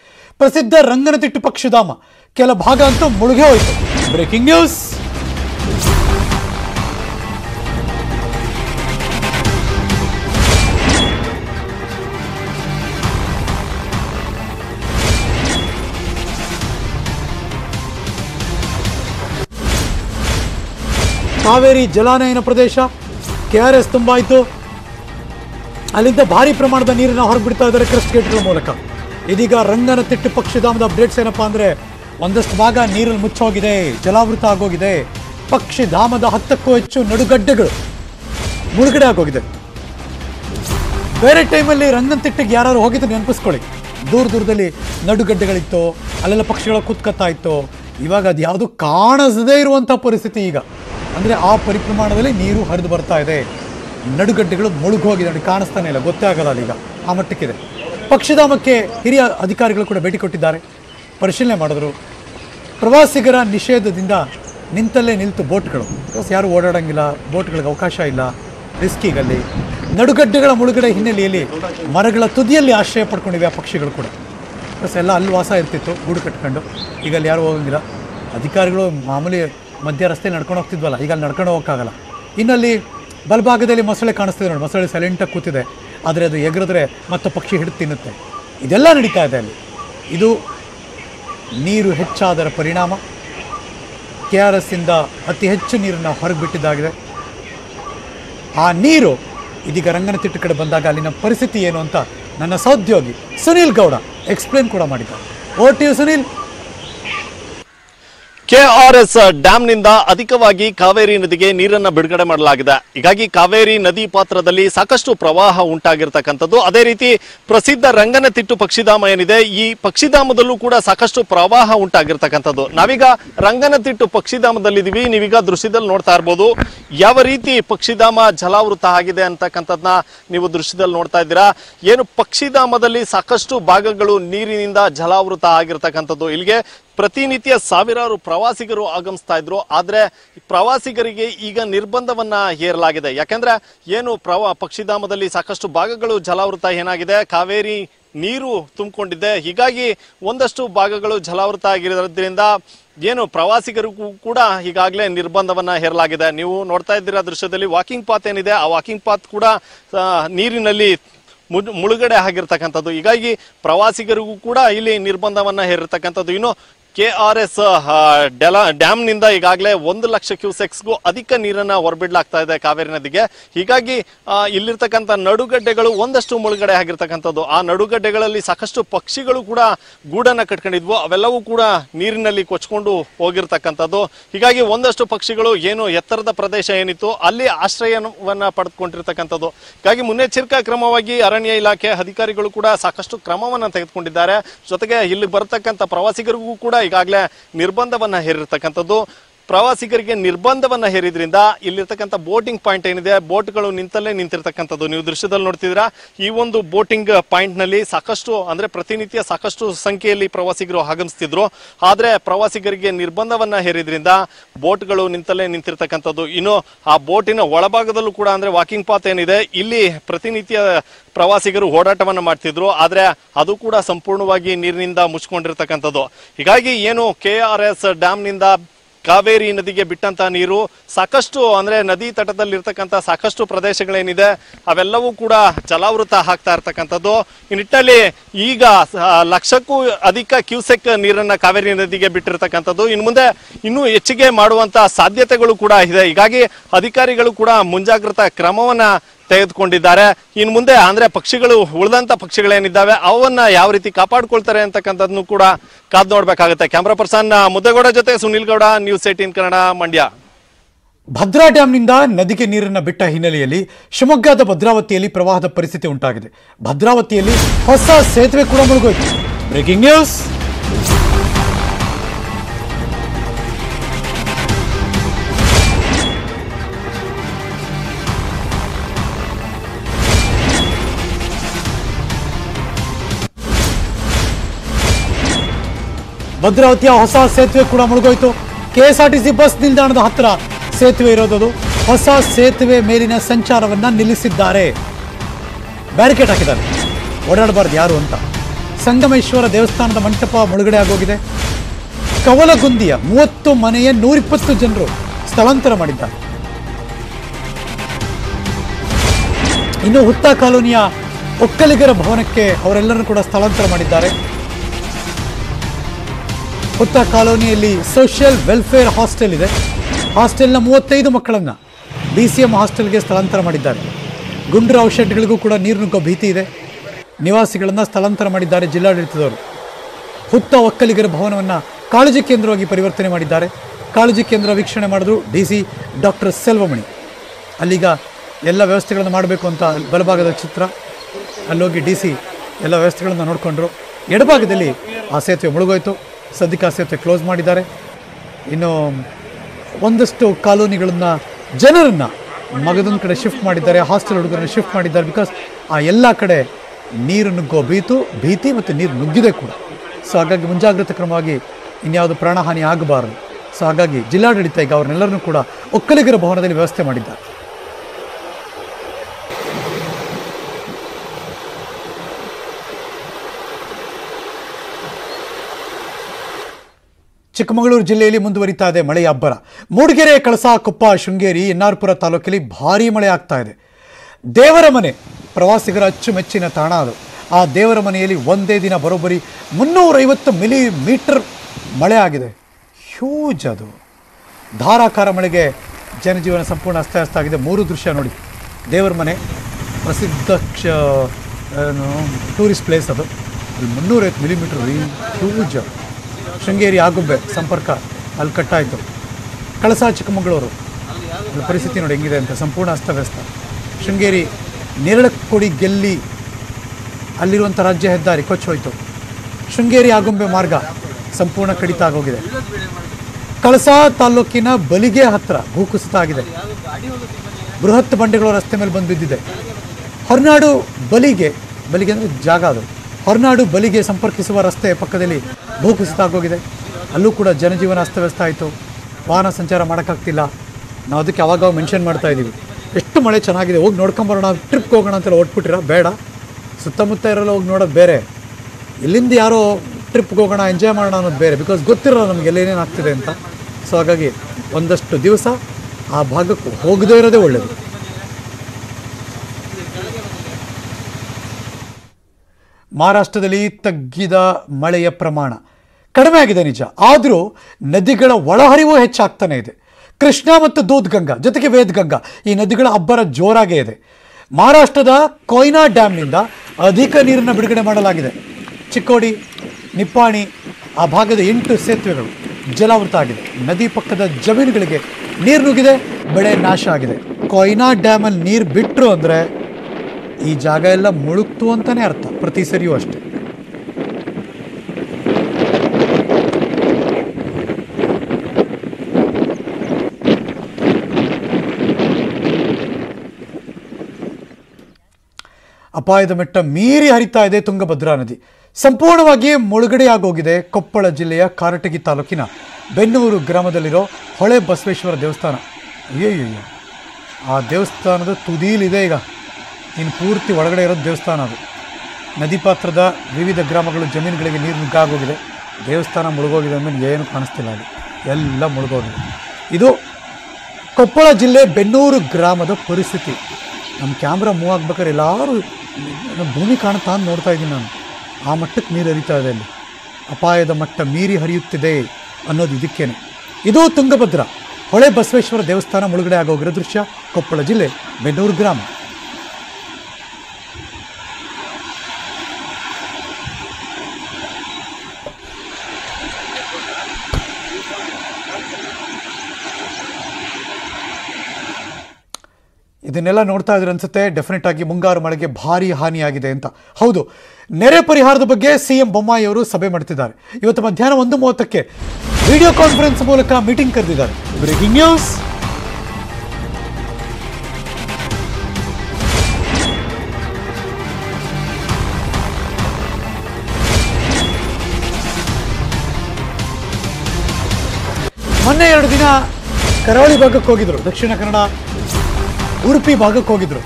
ಪ್ರಸಿದ್ಧ ರಂಗನತಿಟ್ಟು ಪಕ್ಷಿಧಾಮ. ಕೆಲ ಭಾಗ ಅಂತೂ ಮುಳುಗಿ ಹೋಯಿತು. ಬ್ರೇಕಿಂಗ್ ನ್ಯೂಸ್ ಕಾವೇರಿ ಜಲಾನಯನ ಪ್ರದೇಶ. ಕೆ ಆರ್ ಎಸ್ ತುಂಬಾಯಿತು ಅಲ್ಲಿಂದ ಭಾರಿ ಪ್ರಮಾಣದ ನೀರನ್ನು ಹೊರಬಿಡ್ತಾ ಇದ್ದಾರೆ ಕ್ರಸ್ಟ್ ಗೇಟ್ಗಳ ಮೂಲಕ. ಇದೀಗ ರಂಗನತಿಟ್ಟು ಪಕ್ಷಿಧಾಮದ ಅಪ್ಡೇಟ್ಸ್ ಏನಪ್ಪಾ ಅಂದರೆ, ಒಂದಷ್ಟು ಭಾಗ ನೀರಲ್ಲಿ ಮುಚ್ಚೋಗಿದೆ, ಜಲಾವೃತ ಆಗೋಗಿದೆ. ಪಕ್ಷಿಧಾಮದ ಹತ್ತಕ್ಕೂ ಹೆಚ್ಚು ನಡುಗಡ್ಡೆಗಳು ಮುಳುಗಡೆ ಆಗೋಗಿದೆ. ಬೇರೆ ಟೈಮಲ್ಲಿ ರಂಗನತಿಟ್ಟಿಗೆ ಯಾರು ಹೋಗಿದ್ದು ನೆನಪಿಸ್ಕೊಳ್ಳಿ. ದೂರ ದೂರದಲ್ಲಿ ನಡುಗಡ್ಡೆಗಳಿತ್ತು, ಅಲ್ಲೆಲ್ಲ ಪಕ್ಷಿಗಳ ಕುತ್ಕತ್ತಾ ಇತ್ತು. ಇವಾಗ ಅದು ಯಾವುದು ಕಾಣಿಸದೇ ಇರುವಂಥ ಪರಿಸ್ಥಿತಿ ಈಗ. ಅಂದರೆ ಆ ಪರಿಪ್ರಮಾಣದಲ್ಲಿ ನೀರು ಹರಿದು ಬರ್ತಾ ಇದೆ. ನಡುಗಡ್ಡೆಗಳು ಮುಳುಗೋಗಿದೆ ನೋಡಿ, ಕಾಣಿಸ್ತಾನೆ ಇಲ್ಲ, ಗೊತ್ತೇ ಆಗೋಲ್ಲ ಈಗ. ಆ ಮಟ್ಟಕ್ಕಿದೆ. ಪಕ್ಷಿಧಾಮಕ್ಕೆ ಹಿರಿಯ ಅಧಿಕಾರಿಗಳು ಕೂಡ ಭೇಟಿ ಕೊಟ್ಟಿದ್ದಾರೆ. ಪರಿಶೀಲನೆ ಮಾಡಿದ್ರು. ಪ್ರವಾಸಿಗರ ನಿಷೇಧದಿಂದ ನಿಂತಲ್ಲೇ ನಿಲ್ತು ಬೋಟ್ಗಳು. ಬಿಕಾಸ್ ಯಾರು ಓಡಾಡೋಂಗಿಲ್ಲ, ಬೋಟ್ಗಳಿಗೆ ಅವಕಾಶ ಇಲ್ಲ ರಿಸ್ಕಿಗಲ್ಲಿ ನಡುಗಡ್ಡೆಗಳ ಮುಳುಗಡೆ ಹಿನ್ನೆಲೆಯಲ್ಲಿ ಮರಗಳ ತುದಿಯಲ್ಲಿ ಆಶ್ರಯ ಪಡ್ಕೊಂಡಿವೆ ಆ ಪಕ್ಷಿಗಳು ಕೂಡ. ಬಿಕಾಸ್ ಎಲ್ಲ ಅಲ್ಲಿ ವಾಸ ಇರ್ತಿತ್ತು, ಗೂಡು ಕಟ್ಕೊಂಡು. ಈಗ ಅಲ್ಲಿ ಯಾರು ಹೋಗಂಗಿಲ್ಲ. ಅಧಿಕಾರಿಗಳು ಮಾಮೂಲಿ ಮಧ್ಯ ರಸ್ತೆ ನಡ್ಕೊಂಡು ಹೋಗ್ತಿದ್ವಲ್ಲ, ಈಗ ನಡ್ಕೊಂಡು ಹೋಗೋಕ್ಕಾಗಲ್ಲ. ಇನ್ನಲ್ಲಿ ಬಲಭಾಗದಲ್ಲಿ ಮೊಸಳೆ ಕಾಣಿಸ್ತಿದೆ ನೋಡಿ, ಮೊಸಳೆ ಸೈಲೆಂಟಾಗಿ ಕೂತಿದೆ. ಆದರೆ ಅದು ಎಗರಿದ್ರೆ ಮತ್ತು ಪಕ್ಷಿ ಹಿಡಿದು ತಿನ್ನುತ್ತೆ. ಇದೆಲ್ಲ ನಡೀತಾ ಇದೆ ಅಲ್ಲಿ. ಇದು ನೀರು ಹೆಚ್ಚಾದರ ಪರಿಣಾಮ. ಕೆ ಆರ್ ಎಸ್ ಇಂದ ಅತಿ ಹೆಚ್ಚು ನೀರನ್ನು ಹೊರಗೆ ಬಿಟ್ಟಿದ್ದಾಗಿದೆ. ಆ ನೀರು ಇದೀಗ ರಂಗನತಿಟ್ಟು ಕಡೆ ಬಂದಾಗ ಅಲ್ಲಿನ ಪರಿಸ್ಥಿತಿ ಏನು ಅಂತ ನನ್ನ ಸಹೋದ್ಯೋಗಿ ಸುನೀಲ್ ಗೌಡ ಎಕ್ಸ್ಪ್ಲೇನ್ ಕೂಡ ಮಾಡಿದ್ದಾರೆ. ಓ ಟಿ ಸುನೀಲ್ ಕೆಆರ್ಎಸ್ ಡ್ಯಾಂನಿಂದ ಅಧಿಕವಾಗಿ ಕಾವೇರಿ ನದಿಗೆ ನೀರನ್ನು ಬಿಡುಗಡೆ ಮಾಡಲಾಗಿದೆ. ಹೀಗಾಗಿ ಕಾವೇರಿ ನದಿ ಪಾತ್ರದಲ್ಲಿ ಸಾಕಷ್ಟು ಪ್ರವಾಹ ಉಂಟಾಗಿರ್ತಕ್ಕಂಥದ್ದು. ಅದೇ ರೀತಿ ಪ್ರಸಿದ್ಧ ರಂಗನತಿಟ್ಟು ಪಕ್ಷಿಧಾಮ ಏನಿದೆ, ಈ ಪಕ್ಷಿಧಾಮದಲ್ಲೂ ಕೂಡ ಸಾಕಷ್ಟು ಪ್ರವಾಹ ಉಂಟಾಗಿರ್ತಕ್ಕಂಥದ್ದು. ನಾವೀಗ ರಂಗನತಿಟ್ಟು ಪಕ್ಷಿಧಾಮದಲ್ಲಿದ್ದೀವಿ. ನೀವೀಗ ದೃಶ್ಯದಲ್ಲಿ ನೋಡ್ತಾ ಇರ್ಬೋದು. ಯಾವ ರೀತಿ ಪಕ್ಷಿಧಾಮ ಜಲಾವೃತ ಆಗಿದೆ ಅಂತಕ್ಕಂಥದ್ನ ನೀವು ದೃಶ್ಯದಲ್ಲಿ ನೋಡ್ತಾ ಇದ್ದೀರಾ. ಏನು ಪಕ್ಷಿಧಾಮದಲ್ಲಿ ಸಾಕಷ್ಟು ಭಾಗಗಳು ನೀರಿನಿಂದ ಜಲಾವೃತ ಆಗಿರ್ತಕ್ಕಂಥದ್ದು. ಇಲ್ಲಿಗೆ ಪ್ರತಿನಿತ್ಯ ಸಾವಿರಾರು ಪ್ರವಾಸಿಗರು ಆಗಮಿಸ್ತಾ ಇದ್ರು. ಆದ್ರೆ ಪ್ರವಾಸಿಗರಿಗೆ ಈಗ ನಿರ್ಬಂಧವನ್ನ ಹೇರಲಾಗಿದೆ. ಯಾಕಂದ್ರೆ ಏನು ಪ್ರವಾ ಪಕ್ಷಿಧಾಮದಲ್ಲಿ ಸಾಕಷ್ಟು ಭಾಗಗಳು ಜಲಾವೃತ ಏನಾಗಿದೆ? ಕಾವೇರಿ ನೀರು ತುಂಬಿಕೊಂಡಿದೆ. ಹೀಗಾಗಿ ಒಂದಷ್ಟು ಭಾಗಗಳು ಜಲಾವೃತ ಆಗಿರೋದ್ರಿಂದ ಏನು ಪ್ರವಾಸಿಗರಿಗೂ ಕೂಡ ಈಗಾಗಲೇ ನಿರ್ಬಂಧವನ್ನ ಹೇರಲಾಗಿದೆ. ನೀವು ನೋಡ್ತಾ ಇದ್ದೀರಾ ದೃಶ್ಯದಲ್ಲಿ ವಾಕಿಂಗ್ ಪಾತ್ ಏನಿದೆ? ಆ ವಾಕಿಂಗ್ ಪಾತ್ ಕೂಡ ನೀರಿನಲ್ಲಿ ಮುಳ್- ಮುಳುಗಡೆ ಆಗಿರ್ತಕ್ಕಂಥದ್ದು. ಹೀಗಾಗಿ ಪ್ರವಾಸಿಗರಿಗೂ ಕೂಡ ಇಲ್ಲಿ ನಿರ್ಬಂಧವನ್ನ ಹೇರಿರ್ತಕ್ಕಂಥದ್ದು. ಇನ್ನು ಕೆ ಆರ್ ಎಸ್ ಡ್ಯಾಮ್ನಿಂದ ಈಗಾಗಲೇ ಒಂದು ಲಕ್ಷ ಕ್ಯೂಸೆಕ್ಸ್ಗೂ ಅಧಿಕ ನೀರನ್ನ ಹೊರಬಿಡ್ಲಾಗ್ತಾ ಇದೆ ಕಾವೇರಿ ನದಿಗೆ. ಹೀಗಾಗಿ ಇಲ್ಲಿರ್ತಕ್ಕಂಥ ನಡುಗಡ್ಡೆಗಳು ಒಂದಷ್ಟು ಮುಳುಗಡೆ ಆಗಿರ್ತಕ್ಕಂಥದ್ದು. ಆ ನಡುಗಡ್ಡೆಗಳಲ್ಲಿ ಸಾಕಷ್ಟು ಪಕ್ಷಿಗಳು ಕೂಡ ಗೂಡನ್ನ ಕಟ್ಕೊಂಡಿದ್ವು. ಅವೆಲ್ಲವೂ ಕೂಡ ನೀರಿನಲ್ಲಿ ಕೊಚ್ಕೊಂಡು ಹೋಗಿರ್ತಕ್ಕಂಥದ್ದು. ಹೀಗಾಗಿ ಒಂದಷ್ಟು ಪಕ್ಷಿಗಳು ಏನು ಎತ್ತರದ ಪ್ರದೇಶ ಏನಿತ್ತು, ಅಲ್ಲಿ ಆಶ್ರಯವನ್ನ ಪಡೆದುಕೊಂಡಿರ್ತಕ್ಕಂಥದ್ದು. ಹೀಗಾಗಿ ಮುನ್ನೆಚ್ಚರಿಕಾ ಕ್ರಮವಾಗಿ ಅರಣ್ಯ ಇಲಾಖೆ ಅಧಿಕಾರಿಗಳು ಕೂಡ ಸಾಕಷ್ಟು ಕ್ರಮವನ್ನ ತೆಗೆದುಕೊಂಡಿದ್ದಾರೆ. ಜೊತೆಗೆ ಇಲ್ಲಿ ಬರತಕ್ಕಂಥ ಪ್ರವಾಸಿಗರಿಗೂ ಕೂಡ ಈಗಾಗಲೇ ನಿರ್ಬಂಧವನ್ನ ಹೇರಿರ್ತಕ್ಕಂಥದ್ದು. ಪ್ರವಾಸಿಗರಿಗೆ ನಿರ್ಬಂಧವನ್ನ ಹೇರಿದ್ರಿಂದ ಇಲ್ಲಿರ್ತಕ್ಕಂಥ ಬೋಟಿಂಗ್ ಪಾಯಿಂಟ್ ಏನಿದೆ, ಬೋಟ್ಗಳು ನಿಂತಲ್ಲೇ ನಿಂತಿರ್ತಕ್ಕಂಥದ್ದು. ನೀವು ದೃಶ್ಯದಲ್ಲಿ ನೋಡ್ತಿದ್ದೀರಾ, ಈ ಒಂದು ಬೋಟಿಂಗ್ ಪಾಯಿಂಟ್ನಲ್ಲಿ ಸಾಕಷ್ಟು, ಅಂದ್ರೆ ಪ್ರತಿನಿತ್ಯ ಸಾಕಷ್ಟು ಸಂಖ್ಯೆಯಲ್ಲಿ ಪ್ರವಾಸಿಗರು ಆಗಮಿಸ್ತಿದ್ರು. ಆದ್ರೆ ಪ್ರವಾಸಿಗರಿಗೆ ನಿರ್ಬಂಧವನ್ನ ಹೇರಿದ್ರಿಂದ ಬೋಟ್ಗಳು ನಿಂತಲ್ಲೇ ನಿಂತಿರ್ತಕ್ಕಂಥದ್ದು. ಇನ್ನು ಆ ಬೋಟಿನ ಒಳಭಾಗದಲ್ಲೂ ಕೂಡ, ಅಂದ್ರೆ ವಾಕಿಂಗ್ ಪಾತ್ ಏನಿದೆ, ಇಲ್ಲಿ ಪ್ರತಿನಿತ್ಯ ಪ್ರವಾಸಿಗರು ಓಡಾಟವನ್ನ ಮಾಡ್ತಿದ್ರು. ಆದ್ರೆ ಅದು ಕೂಡ ಸಂಪೂರ್ಣವಾಗಿ ನೀರಿನಿಂದ ಮುಚ್ಕೊಂಡಿರ್ತಕ್ಕಂಥದ್ದು. ಹೀಗಾಗಿ ಏನು ಕೆ ಆರ್ ಎಸ್ ಡ್ಯಾಮ್ನಿಂದ ಕಾವೇರಿ ನದಿಗೆ ಬಿಟ್ಟಂತ ನೀರು ಸಾಕಷ್ಟು ಅಂದ್ರೆ ನದಿ ತಟದಲ್ಲಿರ್ತಕ್ಕಂಥ ಸಾಕಷ್ಟು ಪ್ರದೇಶಗಳೇನಿದೆ, ಅವೆಲ್ಲವೂ ಕೂಡ ಜಲಾವೃತ ಆಗ್ತಾ ಇರ್ತಕ್ಕಂಥದ್ದು. ಈ ನಿಟ್ಟಲ್ಲಿ ಈಗ ಲಕ್ಷಕ್ಕೂ ಅಧಿಕ ಕ್ಯೂಸೆಕ್ ನೀರನ್ನ ಕಾವೇರಿ ನದಿಗೆ ಬಿಟ್ಟಿರ್ತಕ್ಕಂಥದ್ದು. ಇನ್ನು ಮುಂದೆ ಇನ್ನೂ ಹೆಚ್ಚಿಗೆ ಮಾಡುವಂತ ಸಾಧ್ಯತೆಗಳು ಕೂಡ ಇದೆ. ಹೀಗಾಗಿ ಅಧಿಕಾರಿಗಳು ಕೂಡ ಮುಂಜಾಗ್ರತಾ ಕ್ರಮವನ್ನ ತೆಗೆದುಕೊಂಡಿದ್ದಾರೆ. ಇನ್ನು ಮುಂದೆ ಅಂದ್ರೆ ಪಕ್ಷಿಗಳು, ಉಳಿದಂತ ಪಕ್ಷಿಗಳೇನಿದ್ದಾವೆ, ಅವನ್ನ ಯಾವ ರೀತಿ ಕಾಪಾಡ್ಕೊಳ್ತಾರೆ ಅಂತಕ್ಕಂಥದ್ನು ಕೂಡ ಕಾದ್ ನೋಡ್ಬೇಕಾಗುತ್ತೆ. ಕ್ಯಾಮ್ರಾ ಪರ್ಸನ್ ಮುದ್ದೇಗೌಡ ಜೊತೆ ಸುನಿಲ್ ಗೌಡ ನ್ಯೂಸ್ ಏಟೀನ್ ಕನ್ನಡ ಮಂಡ್ಯ. ಭದ್ರಾ ಡ್ಯಾಂನಿಂದ ನದಿಗೆ ನೀರನ್ನು ಬಿಟ್ಟ ಹಿನ್ನೆಲೆಯಲ್ಲಿ ಶಿವಮೊಗ್ಗದ ಭದ್ರಾವತಿಯಲ್ಲಿ ಪ್ರವಾಹದ ಪರಿಸ್ಥಿತಿ ಉಂಟಾಗಿದೆ. ಭದ್ರಾವತಿಯಲ್ಲಿ ಹೊಸ ಸೇತುವೆ ಕೂಡ ಮುಳುಗೋಯ್ತು. Breaking news. ಭದ್ರಾವತಿಯ ಹೊಸ ಸೇತುವೆ ಕೂಡ ಮುಳುಗೋಯ್ತು. ಕೆಎಸ್ಆರ್ಟಿಸಿ ಬಸ್ ನಿಲ್ದಾಣದ ಹತ್ತಿರ ಸೇತುವೆ ಇರೋದು ಹೊಸ ಸೇತುವೆ ಮೇಲಿನ ಸಂಚಾರವನ್ನ ನಿಲ್ಲಿಸಿದ್ದಾರೆ. ಬ್ಯಾರಿಕೇಡ್ ಹಾಕಿದ್ದಾರೆ. ಓಡಾಡಬಾರ್ದು ಯಾರು ಅಂತ. ಸಂಗಮೇಶ್ವರ ದೇವಸ್ಥಾನದ ಮಂಟಪ ಮುಳುಗಡೆ ಆಗೋಗಿದೆ. ಕವಲಗುಂದಿಯ ಮೂವತ್ತು ಮನೆಯ ನೂರಿಪ್ಪತ್ತು ಜನರು ಸ್ಥಳಾಂತರ ಮಾಡಿದ್ದಾರೆ. ಇನ್ನು ಹುತ್ತ ಕಾಲೋನಿಯ ಒಕ್ಕಲಿಗರ ಭವನಕ್ಕೆ ಅವರೆಲ್ಲರನ್ನು ಕೂಡ ಸ್ಥಳಾಂತರ ಮಾಡಿದ್ದಾರೆ. ಹುತ್ತ ಕಾಲೋನಿಯಲ್ಲಿ ಸೋಷಿಯಲ್ ವೆಲ್ಫೇರ್ ಹಾಸ್ಟೆಲ್ ಇದೆ. ಹಾಸ್ಟೆಲ್ನ ಮೂವತ್ತೈದು ಮಕ್ಕಳನ್ನು ಡಿ ಸಿ ಎಂ ಹಾಸ್ಟೆಲ್ಗೆ ಸ್ಥಳಾಂತರ ಮಾಡಿದ್ದಾರೆ. ಗುಂಡ್ರಾವ್ ಶೆಡ್ಗಳಿಗೂ ಕೂಡ ನೀರು ನುಗ್ಗೋ ಭೀತಿ ಇದೆ. ನಿವಾಸಿಗಳನ್ನು ಸ್ಥಳಾಂತರ ಮಾಡಿದ್ದಾರೆ ಜಿಲ್ಲಾಡಳಿತದವರು. ಹುತ್ತ ಒಕ್ಕಲಿಗರ ಭವನವನ್ನು ಕಾಳಜಿ ಕೇಂದ್ರವಾಗಿ ಪರಿವರ್ತನೆ ಮಾಡಿದ್ದಾರೆ. ಕಾಳಜಿ ಕೇಂದ್ರ ವೀಕ್ಷಣೆ ಮಾಡಿದ್ರು ಡಿ ಸಿ ಡಾಕ್ಟರ್ ಸೆಲ್ವಮಣಿ ಅಲ್ಲಿಗ ಎಲ್ಲ ವ್ಯವಸ್ಥೆಗಳನ್ನು ಮಾಡಬೇಕು ಅಂತ ಬಲಭಾಗದ ಚಿತ್ರ. ಅಲ್ಲೋಗಿ ಡಿ ಸಿ ಎಲ್ಲ ವ್ಯವಸ್ಥೆಗಳನ್ನು ನೋಡಿಕೊಂಡ್ರು. ಎಡಭಾಗದಲ್ಲಿ ಆ ಸೇತುವೆ ಮುಳುಗೋಯ್ತು. ಸೇತುವೆ ಕ್ಲೋಸ್ ಮಾಡಿದ್ದಾರೆ. ಇನ್ನು ಒಂದಷ್ಟು ಕಾಲೋನಿಗಳನ್ನು ಜನರನ್ನು ಮಗದೊಂದು ಕಡೆ ಶಿಫ್ಟ್ ಮಾಡಿದ್ದಾರೆ ಹಾಸ್ಟೆಲ್ ಹುಡುಗರನ್ನು ಶಿಫ್ಟ್ ಮಾಡಿದ್ದಾರೆ ಬಿಕಾಸ್ ಆ ಎಲ್ಲ ಕಡೆ ನೀರು ನುಗ್ಗೋ ಭೀತು ಭೀತಿ ಮತ್ತು ನೀರು ನುಗ್ಗಿದೆ ಕೂಡ. ಸೊ ಹಾಗಾಗಿ ಮುಂಜಾಗ್ರತಾ ಕ್ರಮವಾಗಿ ಇನ್ಯಾವುದು ಪ್ರಾಣಹಾನಿ ಆಗಬಾರದು. ಸೊ ಹಾಗಾಗಿ ಜಿಲ್ಲಾಡಳಿತ ಈಗ ಅವ್ರನ್ನೆಲ್ಲರನ್ನೂ ಕೂಡ ಒಕ್ಕಲಿಗರ ಭವನದಲ್ಲಿ ವ್ಯವಸ್ಥೆ ಮಾಡಿದ್ದಾರೆ. ಚಿಕ್ಕಮಗಳೂರು ಜಿಲ್ಲೆಯಲ್ಲಿ ಮುಂದುವರಿತಾ ಇದೆ ಮಳೆಯ ಅಬ್ಬರ. ಮೂಡಿಗೆರೆ, ಕಳಸಾ, ಕೊಪ್ಪ, ಶೃಂಗೇರಿ, ಎನ್ನಾರ್ಪುರ ತಾಲೂಕಲ್ಲಿ ಭಾರೀ ಮಳೆ ಆಗ್ತಾ ಇದೆ. ದೇವರ ಮನೆ, ಪ್ರವಾಸಿಗರ ಅಚ್ಚುಮೆಚ್ಚಿನ ತಾಣ ಅದು. ಆ ದೇವರ ಮನೆಯಲ್ಲಿ ಒಂದೇ ದಿನ ಬರೋಬ್ಬರಿ ಮುನ್ನೂರೈವತ್ತು ಮಿಲಿ ಮೀಟರ್ ಮಳೆ ಆಗಿದೆ. ಹ್ಯೂಜ್ ಅದು. ಧಾರಾಕಾರ ಮಳೆಗೆ ಜನಜೀವನ ಸಂಪೂರ್ಣ ಅಸ್ತವ್ಯಸ್ತ ಆಗಿದೆ. ಮೂರು ದೃಶ್ಯ ನೋಡಿ. ದೇವರ ಮನೆ, ಪ್ರಸಿದ್ಧ ಕ್ಷ ಟೂರಿಸ್ಟ್ ಪ್ಲೇಸ್ ಅದು. ಅಲ್ಲಿ ಮುನ್ನೂರೈವತ್ತು ಮಿಲಿಮೀಟರ್ ಹ್ಯೂಜ್ ಶೃಂಗೇರಿ ಆಗುಬ್ಬೆ ಸಂಪರ್ಕ ಅಲ್ಲಿ ಕಟ್ಟಾಯಿತು. ಕಳಸ ಚಿಕ್ಕಮಗಳೂರು. ಪರಿಸ್ಥಿತಿ ನೋಡಿ ಹೆಂಗಿದೆ ಅಂತ, ಸಂಪೂರ್ಣ ಅಸ್ತವ್ಯಸ್ತ. ಶೃಂಗೇರಿ ನೇರಳಕೊಡಿ ಗೆಲ್ಲಿ ಅಲ್ಲಿರುವಂಥ ರಾಜ್ಯ ಹೆದ್ದಾರಿ ಕೊಚ್ಚೋಯ್ತು ಶೃಂಗೇರಿ ಆಗುಂಬೆ ಮಾರ್ಗ ಸಂಪೂರ್ಣ ಕಡಿತ ಆಗೋಗಿದೆ. ಕಳಸ ತಾಲೂಕಿನ ಬಲಿಗೆ ಹತ್ರ ಭೂಕುಸಿತ ಆಗಿದೆ. ಬೃಹತ್ ಬಂಡೆಗಳು ರಸ್ತೆ ಮೇಲೆ ಬಂದು ಬಿದ್ದಿದೆ. ಹೊರನಾಡು ಬಲಿಗೆ ಬಲಿಗೆ ಅಂದರೆ ಜಾಗ ಅದು. ಹೊರನಾಡು ಬಲಿಗೆ ಸಂಪರ್ಕಿಸುವ ರಸ್ತೆ ಪಕ್ಕದಲ್ಲಿ ಭೂಕುಸಿತ ಆಗೋಗಿದೆ ಅಲ್ಲೂ ಕೂಡ ಜನಜೀವನ ಅಸ್ತವ್ಯಸ್ತ ಆಯಿತು. ವಾಹನ ಸಂಚಾರ ಮಾಡೋಕ್ಕಾಗ್ತಿಲ್ಲ. ನಾವು ಅದಕ್ಕೆ ಅವಾಗ ಮೆನ್ಷನ್ ಮಾಡ್ತಾ ಇದ್ದೀವಿ ಎಷ್ಟು ಮಳೆ ಚೆನ್ನಾಗಿದೆ. ಹೋಗಿ ನೋಡ್ಕೊಂಬರೋಣ. ಟ್ರಿಪ್ಗೆ ಹೋಗೋಣ ಅಂತೆಲ್ಲ ಹೊಟ್ಬಿಟ್ಟಿರ ಬೇಡ. ಸುತ್ತಮುತ್ತ ಇರೋಲ್ಲ ಹೋಗಿ ನೋಡೋದು ಬೇರೆ. ಇಲ್ಲಿಂದ ಯಾರೋ ಟ್ರಿಪ್ಗೆ ಹೋಗೋಣ ಎಂಜಾಯ್ ಮಾಡೋಣ ಅನ್ನೋದು ಬೇರೆ. ಬಿಕಾಸ್ ಗೊತ್ತಿರಲ್ಲ ನಮಗೆ ಏನೇನು ಆಗ್ತಿದೆ ಅಂತ. ಸೊ ಹಾಗಾಗಿ ಒಂದಷ್ಟು ದಿವಸ ಆ ಭಾಗಕ್ಕೆ ಹೋಗದೇ ಇರೋದೇ ಒಳ್ಳೆಯದು ಮಹಾರಾಷ್ಟ್ರದಲ್ಲಿ ತಗ್ಗಿದ ಮಳೆಯ ಪ್ರಮಾಣ ಕಡಿಮೆ ಆಗಿದೆ ನಿಜ. ಆದರೂ ನದಿಗಳ ಒಳಹರಿವು ಹೆಚ್ಚಾಗ್ತಾನೆ ಇದೆ. ಕೃಷ್ಣ ಮತ್ತು ದೂದ್ಗಂಗಾ ಜೊತೆಗೆ ವೇದ್ಗಂಗಾ ಈ ನದಿಗಳ ಅಬ್ಬರ ಜೋರಾಗೇ ಇದೆ. ಮಹಾರಾಷ್ಟ್ರದ ಕೊಯ್ನಾ ಡ್ಯಾಮ್ನಿಂದ ಅಧಿಕ ನೀರನ್ನು ಬಿಡುಗಡೆ ಮಾಡಲಾಗಿದೆ. ಚಿಕ್ಕೋಡಿ, ನಿಪ್ಪಾಣಿ ಆ ಭಾಗದ ಎಂಟು ಸೇತುವೆಗಳು ಜಲಾವೃತ ಆಗಿದೆ. ನದಿ ಪಕ್ಕದ ಜಮೀನುಗಳಿಗೆ ನೀರು ನುಗ್ಗಿದೆ, ಬೆಳೆ ನಾಶ ಆಗಿದೆ. ಕೊಯ್ನಾ ಡ್ಯಾಮಲ್ಲಿ ನೀರು ಬಿಟ್ಟರು ಅಂದರೆ ಈ ಜಾಗ ಎಲ್ಲ ಮುಳುಗ್ತು ಅಂತಾನೆ ಅರ್ಥ. ಪ್ರತಿ ಸರಿಯೂ ಅಷ್ಟೆ. ಅಪಾಯದ ಮಟ್ಟ ಮೀರಿ ಹರಿತಾ ಇದೆ ತುಂಗಭದ್ರಾ ನದಿ. ಸಂಪೂರ್ಣವಾಗಿ ಮುಳುಗಡೆಯಾಗೋಗಿದೆ ಕೊಪ್ಪಳ ಜಿಲ್ಲೆಯ ಕಾರಟಗಿ ತಾಲೂಕಿನ ಬೆನ್ನೂರು ಗ್ರಾಮದಲ್ಲಿರೋ ಹೊಳೆ ಬಸವೇಶ್ವರ ದೇವಸ್ಥಾನ. ಅಯ್ಯೋ ಆ ದೇವಸ್ಥಾನದ ತುದಿಲಿದೆ ಈಗ. ಇನ್ನು ಪೂರ್ತಿ ಒಳಗಡೆ ಇರೋದು ದೇವಸ್ಥಾನ ಅದು. ನದಿ ಪಾತ್ರದ ವಿವಿಧ ಗ್ರಾಮಗಳು ಜಮೀನುಗಳಿಗೆ ನೀರು ನುಗ್ಗಾಗೋಗಿದೆ. ದೇವಸ್ಥಾನ ಮುಳುಗೋಗಿದೆ ಅಂದಮೇಲೆ ಏನು ಕಾಣಿಸ್ತಿಲ್ಲ ಅಲ್ಲಿ ಎಲ್ಲ ಮುಳುಗೋಗಿದೆ. ಇದು ಕೊಪ್ಪಳ ಜಿಲ್ಲೆ ಬೆನ್ನೂರು ಗ್ರಾಮದ ಪರಿಸ್ಥಿತಿ. ನಮ್ಮ ಕ್ಯಾಮ್ರಾ ಮೂವ್ ಆಗ್ಬೇಕಾದ್ರೆ ಎಲ್ಲರೂ ಭೂಮಿ ಕಾಣುತ್ತಾ ಅಂತ ನೋಡ್ತಾ ಇದ್ದೀನಿ ನಾನು. ಆ ಮಟ್ಟಕ್ಕೆ ನೀರು ಹರಿತಾ ಇದೆ ಅಲ್ಲಿ. ಅಪಾಯದ ಮಟ್ಟ ಮೀರಿ ಹರಿಯುತ್ತಿದೆ ಅನ್ನೋದು ಇದಕ್ಕೇನೆ. ಇದು ತುಂಗಭದ್ರಾ. ಹೊಳೆ ಬಸವೇಶ್ವರ ದೇವಸ್ಥಾನ ಮುಳುಗಡೆ ಆಗೋಗಿರೋ ದೃಶ್ಯ ಕೊಪ್ಪಳ ಜಿಲ್ಲೆ ಬೆನ್ನೂರು ಗ್ರಾಮ. ಇದನ್ನೆಲ್ಲ ನೋಡ್ತಾ ಇದ್ರೆ ಅನ್ಸುತ್ತೆ ಡೆಫಿನೆಟ್ ಆಗಿ ಮುಂಗಾರು ಮಳೆಗೆ ಭಾರಿ ಹಾನಿಯಾಗಿದೆ ಅಂತ. ಹೌದು, ನೆರೆ ಪರಿಹಾರದ ಬಗ್ಗೆ ಸಿಎಂ ಬೊಮ್ಮಾಯಿ ಅವರು ಸಭೆ ಮಾಡ್ತಿದ್ದಾರೆ. ಇವತ್ತು ಮಧ್ಯಾಹ್ನ ಒಂದು ಮೂವತ್ತಕ್ಕೆ ವಿಡಿಯೋ ಕಾನ್ಫರೆನ್ಸ್ ಮೂಲಕ ಮೀಟಿಂಗ್ ಕರೆದಿದ್ದಾರೆ. Breaking news. ಮೊನ್ನೆ ಎರಡು ದಿನ ಕರಾವಳಿ ಭಾಗಕ್ಕೆ ಹೋಗಿದ್ರು. ದಕ್ಷಿಣ ಕನ್ನಡ ಉಡುಪಿ ಭಾಗಕ್ಕೆ ಹೋಗಿದ್ರು.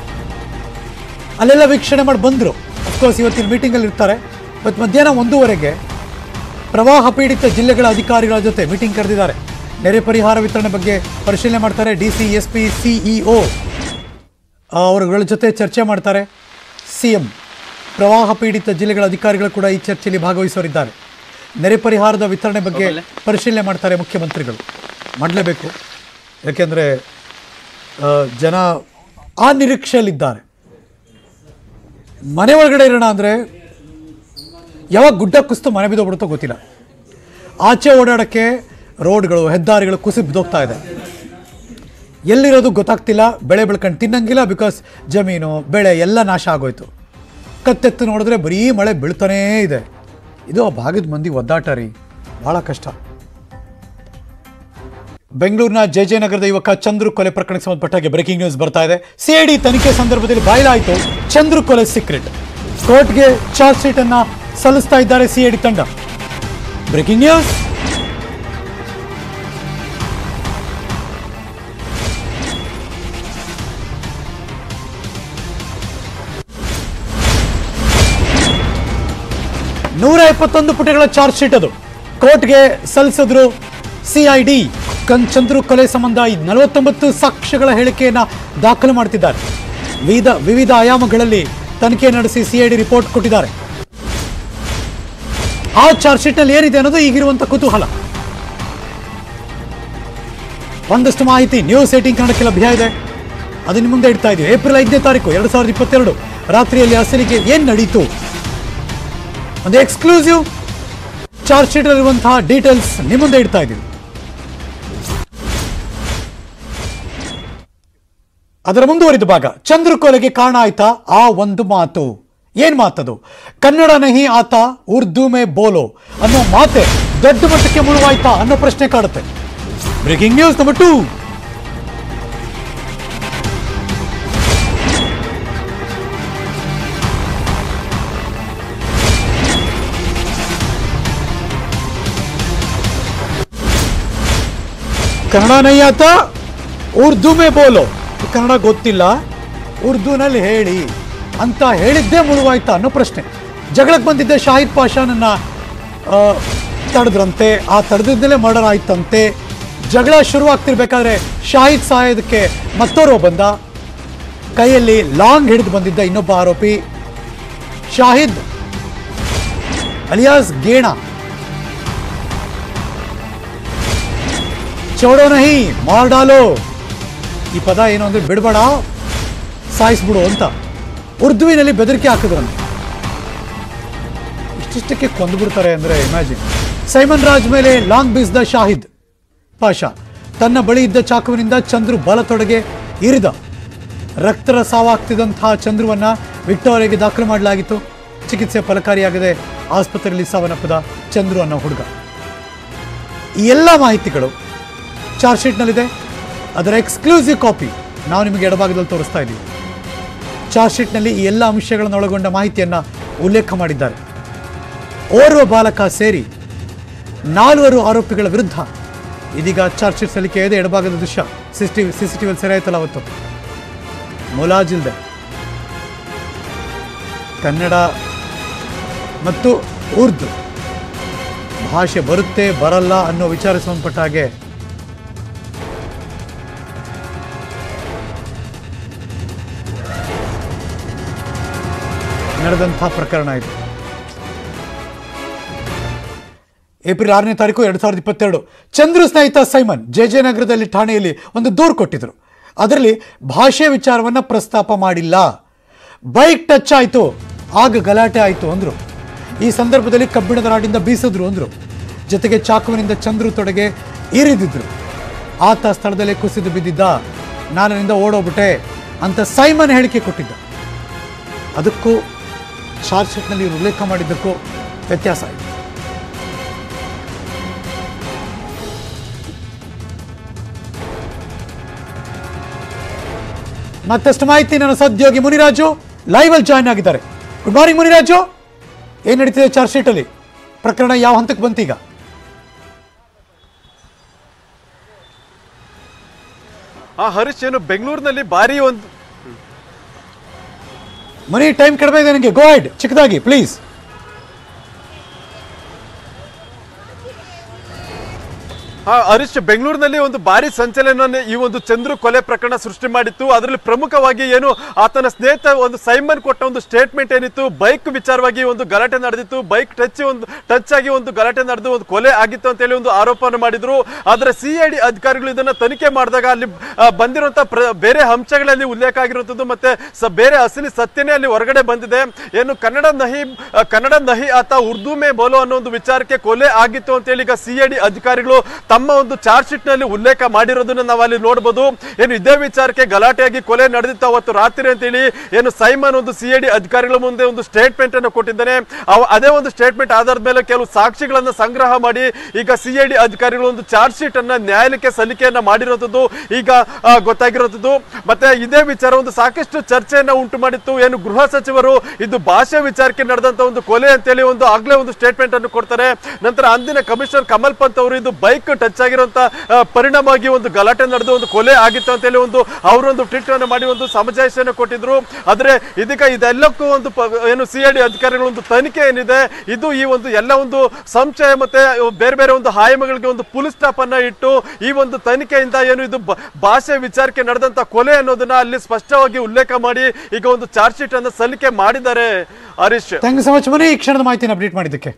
ಅಲ್ಲೆಲ್ಲ ವೀಕ್ಷಣೆ ಮಾಡಿ ಬಂದರು. ಅಫ್ಕೋರ್ಸ್ ಇವತ್ತಿನ ಮೀಟಿಂಗಲ್ಲಿ ಇರ್ತಾರೆ. ಇವತ್ತು ಮಧ್ಯಾಹ್ನ ಒಂದೂವರೆಗೆ ಪ್ರವಾಹ ಪೀಡಿತ ಜಿಲ್ಲೆಗಳ ಅಧಿಕಾರಿಗಳ ಜೊತೆ ಮೀಟಿಂಗ್ ಕರೆದಿದ್ದಾರೆ. ನೆರೆ ಪರಿಹಾರ ವಿತರಣೆ ಬಗ್ಗೆ ಪರಿಶೀಲನೆ ಮಾಡ್ತಾರೆ D C S P CEO ಅವರುಗಳ ಜೊತೆ ಚರ್ಚೆ ಮಾಡ್ತಾರೆ. ಸಿ ಎಂ ಪ್ರವಾಹ ಪೀಡಿತ ಜಿಲ್ಲೆಗಳ ಅಧಿಕಾರಿಗಳು ಕೂಡ ಈ ಚರ್ಚೆಯಲ್ಲಿ ಭಾಗವಹಿಸೋರಿದ್ದಾರೆ ನೆರೆ ಪರಿಹಾರದ ವಿತರಣೆ ಬಗ್ಗೆ ಪರಿಶೀಲನೆ ಮಾಡ್ತಾರೆ ಮುಖ್ಯಮಂತ್ರಿಗಳು. ಮಾಡಲೇಬೇಕು. ಯಾಕೆಂದರೆ ಜನ ಆ ನಿರೀಕ್ಷೆಯಲ್ಲಿದ್ದಾರೆ. ಮನೆ ಒಳಗಡೆ ಇರೋಣ ಅಂದರೆ ಯಾವಾಗ ಗುಡ್ಡ ಕುಸಿತು ಮನೆ ಬಿದ್ದೋಗ್ಬಿಡುತ್ತೋ ಗೊತ್ತಿಲ್ಲ. ಆಚೆ ಓಡಾಡೋಕ್ಕೆ ರೋಡ್ಗಳು, ಹೆದ್ದಾರಿಗಳು ಕುಸಿದು ಬಿದ್ದೋಗ್ತಾ ಇದೆ. ಎಲ್ಲಿರೋದು ಗೊತ್ತಾಗ್ತಿಲ್ಲ, ಬೆಳೆ ಬೆಳ್ಕೊಂಡು ತಿನ್ನಂಗಿಲ್ಲ ಬಿಕಾಸ್ ಜಮೀನು, ಬೆಳೆ ಎಲ್ಲ ನಾಶ ಆಗೋಯ್ತು. ಕತ್ತೆತ್ತು ನೋಡಿದ್ರೆ ಬರೀ ಮಳೆ ಬೀಳ್ತಾನೇ ಇದೆ. ಇದು ಆ ಭಾಗದ ಮಂದಿ ಒದ್ದಾಟ ರೀ. ಭಾಳ ಕಷ್ಟ. ಬೆಂಗಳೂರಿನ ಜೆ ಜೆ ನಗರದ ಯುವಕ ಚಂದ್ರು ಕೊಲೆ ಪ್ರಕರಣಕ್ಕೆ ಸಂಬಂಧಪಟ್ಟ ಹಾಗೆ ಬ್ರೇಕಿಂಗ್ ನ್ಯೂಸ್ ಬರ್ತಾ ಇದೆ. ಸಿಐಡಿ ತನಿಖೆ ಸಂದರ್ಭದಲ್ಲಿ ಬಯಲಾಯಿತು. ಚಂದ್ರು ಕೊಲೆ ಸೀಕ್ರೆಟ್. ಕೋರ್ಟ್ಗೆ ಚಾರ್ಜ್ ಶೀಟ್ ಅನ್ನ ಸಲ್ಲಿಸ್ತಾ ಇದ್ದಾರೆ ಸಿಐಡಿ ತಂಡ. Breaking news. ನೂರ ಇಪ್ಪತ್ತೊಂದು ಪುಟಗಳ ಚಾರ್ಜ್ ಶೀಟ್ ಅದು. ಕೋರ್ಟ್ಗೆ ಸಲ್ಲಿಸಿದ್ರು ಸಿಐಡಿ ಚಂದ್ರು ಕೊಲೆ ಸಂಬಂಧ ನಲವತ್ತೊಂಬತ್ತು ಸಾಕ್ಷ್ಯಗಳ ಹೇಳಿಕೆಯನ್ನ ದಾಖಲು ಮಾಡ್ತಿದ್ದಾರೆ. ವಿವಿಧ ವಿವಿಧ ಆಯಾಮಗಳಲ್ಲಿ ತನಿಖೆ ನಡೆಸಿ ಸಿಐಡಿ ರಿಪೋರ್ಟ್ ಕೊಟ್ಟಿದ್ದಾರೆ. ಆ ಚಾರ್ಜ್ ಶೀಟ್ನಲ್ಲಿ ಏನಿದೆ ಅನ್ನೋದು ಈಗಿರುವಂತ ಕುತೂಹಲ. ಒಂದಷ್ಟು ಮಾಹಿತಿ ನ್ಯೂಸ್ ಏಟಿಂಗ್ ಕನ್ನಡಕ್ಕೆ ಲಭ್ಯ ಇದೆ. ಅದನ್ನ ಮುಂದೆ ಇಡ್ತಾ ಇದೀವಿ ಏಪ್ರಿಲ್ ಐದನೇ ತಾರೀಕು, ಎರಡು ಸಾವಿರದ ಇಪ್ಪತ್ತೆರಡು ರಾತ್ರಿಯಲ್ಲಿ ಅಸಲಿಗೆ ಏನ್ ನಡೀತು? ಒಂದು ಎಕ್ಸ್ಕ್ಲೂಸಿವ್ ಚಾರ್ಜ್ ಶೀಟ್ ಇರುವಂತಹ ಡೀಟೇಲ್ಸ್ ನಿಮ್ಮ ಮುಂದೆ ಇಡ್ತಾ ಇದ್ದೀವಿ. ಅದರ ಮುಂದುವರಿದ ಭಾಗ ಚಂದ್ರ ಕೊಲೆಗೆ ಕಾರಣ ಆಯ್ತಾ? ಆ ಒಂದು ಮಾತು. ಏನ್ ಮಾತದು? ಕನ್ನಡ ನಹಿ ಆತ, ಉರ್ದು ಮೇ ಬೋಲೋ ಅನ್ನೋ ಮಾತೆ ದೊಡ್ಡ ಮಟ್ಟಕ್ಕೆ ಮುಳುವಾಯ್ತಾ ಅನ್ನೋ ಪ್ರಶ್ನೆ ಕಾಡುತ್ತೆ. Breaking news number two Kannada ನೈ ಆತ, ಉರ್ದು ಮೇ ಬೋಲೋ. ಕನ್ನಡ ಗೊತ್ತಿಲ್ಲ, ಉರ್ದುನಲ್ಲಿ ಹೇಳಿ ಅಂತ ಹೇಳಿದ್ದೇ ಮುಳುವಾಯ್ತಾ ಅನ್ನೋ ಪ್ರಶ್ನೆ. ಜಗಳಕ್ಕೆ ಬಂದಿದ್ದ ಶಾಹಿದ್ ಪಾಷಾನನ್ನ ತಡೆದ್ರಂತೆ, ಆ ತಡೆದಿದ್ದಲೇ ಮರ್ಡರ್ ಆಯ್ತಂತೆ. ಜಗಳ ಶುರುವಾಗ್ತಿರ್ಬೇಕಾದ್ರೆ ಶಾಹಿದ್ ಸಾಯೋದಕ್ಕೆ ಮತ್ತೋರ್ವ ಬಂದ. ಕೈಯಲ್ಲಿ ಲಾಂಗ್ ಹಿಡಿದು ಬಂದಿದ್ದ ಇನ್ನೊಬ್ಬ ಆರೋಪಿ, ಶಾಹಿದ್ ಅಲಿಯಾಸ್ ಗೇಣ. ಚೌಡೋ ಮಾರ್ ಡಾಲೋ ಈ ಪದ ಏನು ಅಂದ್ರೆ ಬಿಡಬೇಡ, ಸಾಯಿಸ್ಬಿಡು ಅಂತ. ಉರ್ದುವಿನಲ್ಲಿ ಬೆದರಿಕೆ ಹಾಕಿದ್ರಂತೆ ಇಷ್ಟಿಷ್ಟಕ್ಕೆ ಕೊಂದುಬಿಡ್ತಾರೆ ಅಂದ್ರೆ ಇಮ್ಯಾಜಿನ್ ಸೈಮನ್ ರಾಜ್ ಮೇಲೆ ಲಾಂಗ್ ಬೀಸ್ದ ಶಾಹಿದ್ ಪಾಷಾ. ತನ್ನ ಬಳಿ ಇದ್ದ ಚಾಕುವಿನಿಂದ ಚಂದ್ರು ಬಲತೊಡಗೆ ಇರಿದ. ರಕ್ತರ ಸಾವಾಗ್ತಿದ್ದಂತಹ ಚಂದ್ರುವನ್ನ ವಿಕ್ಟೋರಿಯಾಗೆ ದಾಖಲು ಮಾಡಲಾಗಿತ್ತು. ಚಿಕಿತ್ಸೆ ಫಲಕಾರಿಯಾಗದೆ ಆಸ್ಪತ್ರೆಯಲ್ಲಿ ಸಾವನ್ನಪ್ಪದ ಚಂದ್ರು ಅನ್ನೋ ಹುಡುಗ. ಈ ಎಲ್ಲ ಮಾಹಿತಿಗಳು ಚಾರ್ಜ್ ಶೀಟ್ನಲ್ಲಿದೆ. ಅದರ ಎಕ್ಸ್ಕ್ಲೂಸಿವ್ ಕಾಪಿ ನಾವು ನಿಮಗೆ ಎಡಭಾಗದಲ್ಲಿ ತೋರಿಸ್ತಾ ಇದ್ದೀವಿ. ಚಾರ್ಜ್ ಶೀಟ್ನಲ್ಲಿ ಈ ಎಲ್ಲ ಅಂಶಗಳನ್ನು ಒಳಗೊಂಡ ಮಾಹಿತಿಯನ್ನು ಉಲ್ಲೇಖ ಮಾಡಿದ್ದಾರೆ. ಓರ್ವ ಬಾಲಕ ಸೇರಿ ನಾಲ್ವರು ಆರೋಪಿಗಳ ವಿರುದ್ಧ ಇದೀಗ ಚಾರ್ಜ್ ಶೀಟ್ ಸಲ್ಲಿಕೆ ಇದೆ ಎಡಭಾಗದ ದೃಶ್ಯ ಸಿಸಿಟಿವಿ ಸಿಸಿಟಿವಿಯಲ್ಲಿ ಸೆರೆ ಆಯ್ತಲ್ಲ ಅವತ್ತು. ಮುಲಾಜಿಲ್ದೆ ಕನ್ನಡ ಮತ್ತು ಉರ್ದು. ಭಾಷೆ ಬರುತ್ತೆ, ಬರಲ್ಲ ಅನ್ನೋ ವಿಚಾರ ಸಂಬಂಧಪಟ್ಟ ಹಾಗೆ ನಡೆದಂಥ ಪ್ರಕರಣ ಇದು. ಏಪ್ರಿಲ್ ಆರನೇ ತಾರೀಕು ಎರಡ್ ಸಾವಿರದ ಇಪ್ಪತ್ತೆರಡು. ಚಂದ್ರು ಸ್ನೇಹಿತ ಸೈಮನ್ ಜೆ ಜೆ ನಗರದಲ್ಲಿ ಠಾಣೆಯಲ್ಲಿ ಒಂದು ದೂರು ಕೊಟ್ಟಿದ್ರು. ಅದರಲ್ಲಿ ಭಾಷೆ ವಿಚಾರವನ್ನ ಪ್ರಸ್ತಾಪ ಮಾಡಿಲ್ಲ. ಬೈಕ್ ಟಚ್ ಆಯಿತು, ಆಗ ಗಲಾಟೆ ಆಯಿತು ಅಂದ್ರು. ಈ ಸಂದರ್ಭದಲ್ಲಿ ಕಬ್ಬಿಣದ ರಾಡಿಂದ ಬೀಸಿದ್ರು ಅಂದ್ರು. ಜೊತೆಗೆ ಚಾಕುವಿನಿಂದ ಚಂದ್ರು ತೊಡೆಗೆ ಇರಿದಿದ್ರು ಆತ ಸ್ಥಳದಲ್ಲೇ ಕುಸಿದು ಬಿದ್ದಿದ್ದ. ನಾನಿನಿಂದ ಓಡೋಗ್ಬಿಟ್ಟೆ ಅಂತ ಸೈಮನ್ ಹೇಳಿಕೆ ಕೊಟ್ಟಿದ್ದ. ಅದಕ್ಕೂ ಚಾರ್ಜ್ ಶೀಟ್ನಲ್ಲಿ ಇವರು ಉಲ್ಲೇಖ ಮಾಡಿದ್ದಕ್ಕೂ ವ್ಯತ್ಯಾಸ ಇದೆ. ಮತ್ತಷ್ಟು ಮಾಹಿತಿ ನನ್ನ ಸದ್ಯೋಗಿ ಮುನಿರಾಜು ಲೈವ್ ಅಲ್ಲಿ ಜಾಯ್ನ್ ಆಗಿದ್ದಾರೆ. Good morning Muniraju. ಏನ್ ನಡೀತಿದೆ ಚಾರ್ಜ್ ಶೀಟ್ ಅಲ್ಲಿ ಪ್ರಕರಣ ಯಾವ ಹಂತಕ್ಕೆ ಬಂತೀಗ ಆ ಹರೀಶ್ ಏನು ಬೆಂಗಳೂರಿನಲ್ಲಿ ಭಾರಿ ಒಂದು ಮನಿ ಟೈಮ್ ಕಡಿಮೆ ಇದೆ ನನಗೆ ಗೋ ಹೆಡ್ ಚಿಕ್ಕದಾಗಿ ಪ್ಲೀಸ್ ಹರೀಶ್ ಬೆಂಗಳೂರಿನಲ್ಲಿ ಒಂದು ಭಾರಿ ಸಂಚಲನ ಈ ಒಂದು ಚಂದ್ರು ಕೊಲೆ ಪ್ರಕರಣ ಸೃಷ್ಟಿ ಮಾಡಿತ್ತು. ಅದರಲ್ಲಿ ಪ್ರಮುಖವಾಗಿ ಏನು, ಆತನ ಸ್ನೇಹಿತ ಒಂದು ಸೈಮನ್ ಕೊಟ್ಟ ಒಂದು ಸ್ಟೇಟ್ಮೆಂಟ್ ಏನಿತ್ತು, ಬೈಕ್ ವಿಚಾರವಾಗಿ ಒಂದು ಗಲಾಟೆ ನಡೆದಿತ್ತು, ಬೈಕ್ ಟಚ್ ಒಂದು, ಟಚ್ ಆಗಿ ಒಂದು ಗಲಾಟೆ ನಡೆದು ಒಂದು ಕೊಲೆ ಆಗಿತ್ತು ಅಂತ ಹೇಳಿ ಒಂದು ಆರೋಪವನ್ನು ಮಾಡಿದ್ರು. ಆದರೆ ಸಿ ಐ ಡಿ ಅಧಿಕಾರಿಗಳು ಇದನ್ನ ತನಿಖೆ ಮಾಡಿದಾಗ ಅಲ್ಲಿ ಬಂದಿರುವಂತಹ ಬೇರೆ ಅಂಶಗಳಲ್ಲಿ ಉಲ್ಲೇಖ ಆಗಿರುವಂತದ್ದು ಮತ್ತೆ ಬೇರೆ ಅಸಲಿ ಸತ್ಯನೇ ಅಲ್ಲಿ ಹೊರಗಡೆ ಬಂದಿದೆ. ಏನು, ಕನ್ನಡ ನಹಿ ಕನ್ನಡ ನಹಿ ಆತ ಉರ್ದು ಮೇ ಬೋಲೋ ಅನ್ನೋ ಒಂದು ವಿಚಾರಕ್ಕೆ ಕೊಲೆ ಆಗಿತ್ತು ಅಂತ ಹೇಳಿ ಈಗ ಸಿ ಐ ಡಿ ಅಧಿಕಾರಿಗಳು ತಮ್ಮ ಒಂದು ಚಾರ್ಜ್ ಶೀಟ್ನಲ್ಲಿ ಉಲ್ಲೇಖ ಮಾಡಿರೋದನ್ನ ನಾವು ಅಲ್ಲಿ ನೋಡಬಹುದು ಏನು ಇದೇ ವಿಚಾರಕ್ಕೆ ಗಲಾಟೆಯಾಗಿ ಕೊಲೆ ನಡೆದಿತ್ತು ಅವತ್ತು ರಾತ್ರಿ ಅಂತೇಳಿ ಏನು ಸೈಮನ್ ಒಂದು ಸಿ ಐ ಡಿ ಅಧಿಕಾರಿಗಳ ಮುಂದೆ ಒಂದು ಸ್ಟೇಟ್ಮೆಂಟ್ ಅನ್ನು ಕೊಟ್ಟಿದ್ದಾನೆ. ಅದೇ ಒಂದು ಸ್ಟೇಟ್ಮೆಂಟ್ ಆಧಾರದ ಮೇಲೆ ಕೆಲವು ಸಾಕ್ಷಿಗಳನ್ನ ಸಂಗ್ರಹ ಮಾಡಿ ಈಗ ಸಿ ಐ ಡಿ ಅಧಿಕಾರಿಗಳು ಒಂದು ಚಾರ್ಜ್ ಶೀಟ್ ಅನ್ನ ನ್ಯಾಯಾಲಯಕ್ಕೆ ಸಲ್ಲಿಕೆಯನ್ನ ಮಾಡಿರೋದು ಈಗ ಗೊತ್ತಾಗಿರೋದು ಮತ್ತೆ ಇದೇ ವಿಚಾರ ಒಂದು ಸಾಕಷ್ಟು ಚರ್ಚೆಯನ್ನ ಉಂಟು ಮಾಡಿತ್ತು. ಏನು ಗೃಹ ಸಚಿವರು ಇದು ಭಾಷೆ ವಿಚಾರಕ್ಕೆ ನಡೆದಂತ ಒಂದು ಕೊಲೆ ಅಂತೇಳಿ ಒಂದು ಆಗ್ಲೇ ಒಂದು ಸ್ಟೇಟ್ಮೆಂಟ್ ಅನ್ನು ಕೊಡ್ತಾರೆ. ನಂತರ ಅಂದಿನ ಕಮಿಷನರ್ ಕಮಲ್ ಪಂತ್ ಅವರು ಇದು ಬೈಕ್ ಟಚ್ ಆಗಿರುವಂತ ಪರಿಣಾಮವಾಗಿ ಒಂದು ಗಲಾಟೆ ನಡೆದು ಒಂದು ಕೊಲೆ ಆಗಿತ್ತು ಅಂತ ಹೇಳಿ ಒಂದು, ಅವರೊಂದು ಟ್ವೀಟ್ ಮಾಡಿ ಒಂದು ಸಮಜಾಯಿಷಿಯನ್ನು ಕೊಟ್ಟಿದ್ರು. ಆದ್ರೆ ಇದಕ್ಕೆ ಇದೆಲ್ಲಕ್ಕೂ ಒಂದು ಏನು ಸಿ ಐ ಡಿ ಅಧಿಕಾರಿಗಳ ಒಂದು ತನಿಖೆ ಏನಿದೆ, ಇದು ಈ ಒಂದು ಎಲ್ಲ ಒಂದು ಸಂಶಯ ಮತ್ತೆ ಬೇರೆ ಬೇರೆ ಒಂದು ಆಯಾಮಗಳಿಗೆ ಒಂದು ಪುಲ್ ಸ್ಟಾಪ್ ಅನ್ನ ಇಟ್ಟು, ಈ ಒಂದು ತನಿಖೆಯಿಂದ ಏನು ಇದು ಭಾಷೆ ವಿಚಾರಕ್ಕೆ ನಡೆದಂತ ಕೊಲೆ ಅನ್ನೋದನ್ನ ಅಲ್ಲಿ ಸ್ಪಷ್ಟವಾಗಿ ಉಲ್ಲೇಖ ಮಾಡಿ, ಈಗ ಒಂದು ಚಾರ್ಜ್ ಶೀಟ್ ಅನ್ನು ಸಲ್ಲಿಕೆ ಮಾಡಿದ್ದಾರೆ Harish. Thank you so much Muni. ಈ ಕ್ಷಣದ ಮಾಹಿತಿನ ಅಪ್ಡೇಟ್ ಮಾಡಿದ್ದಕ್ಕೆ.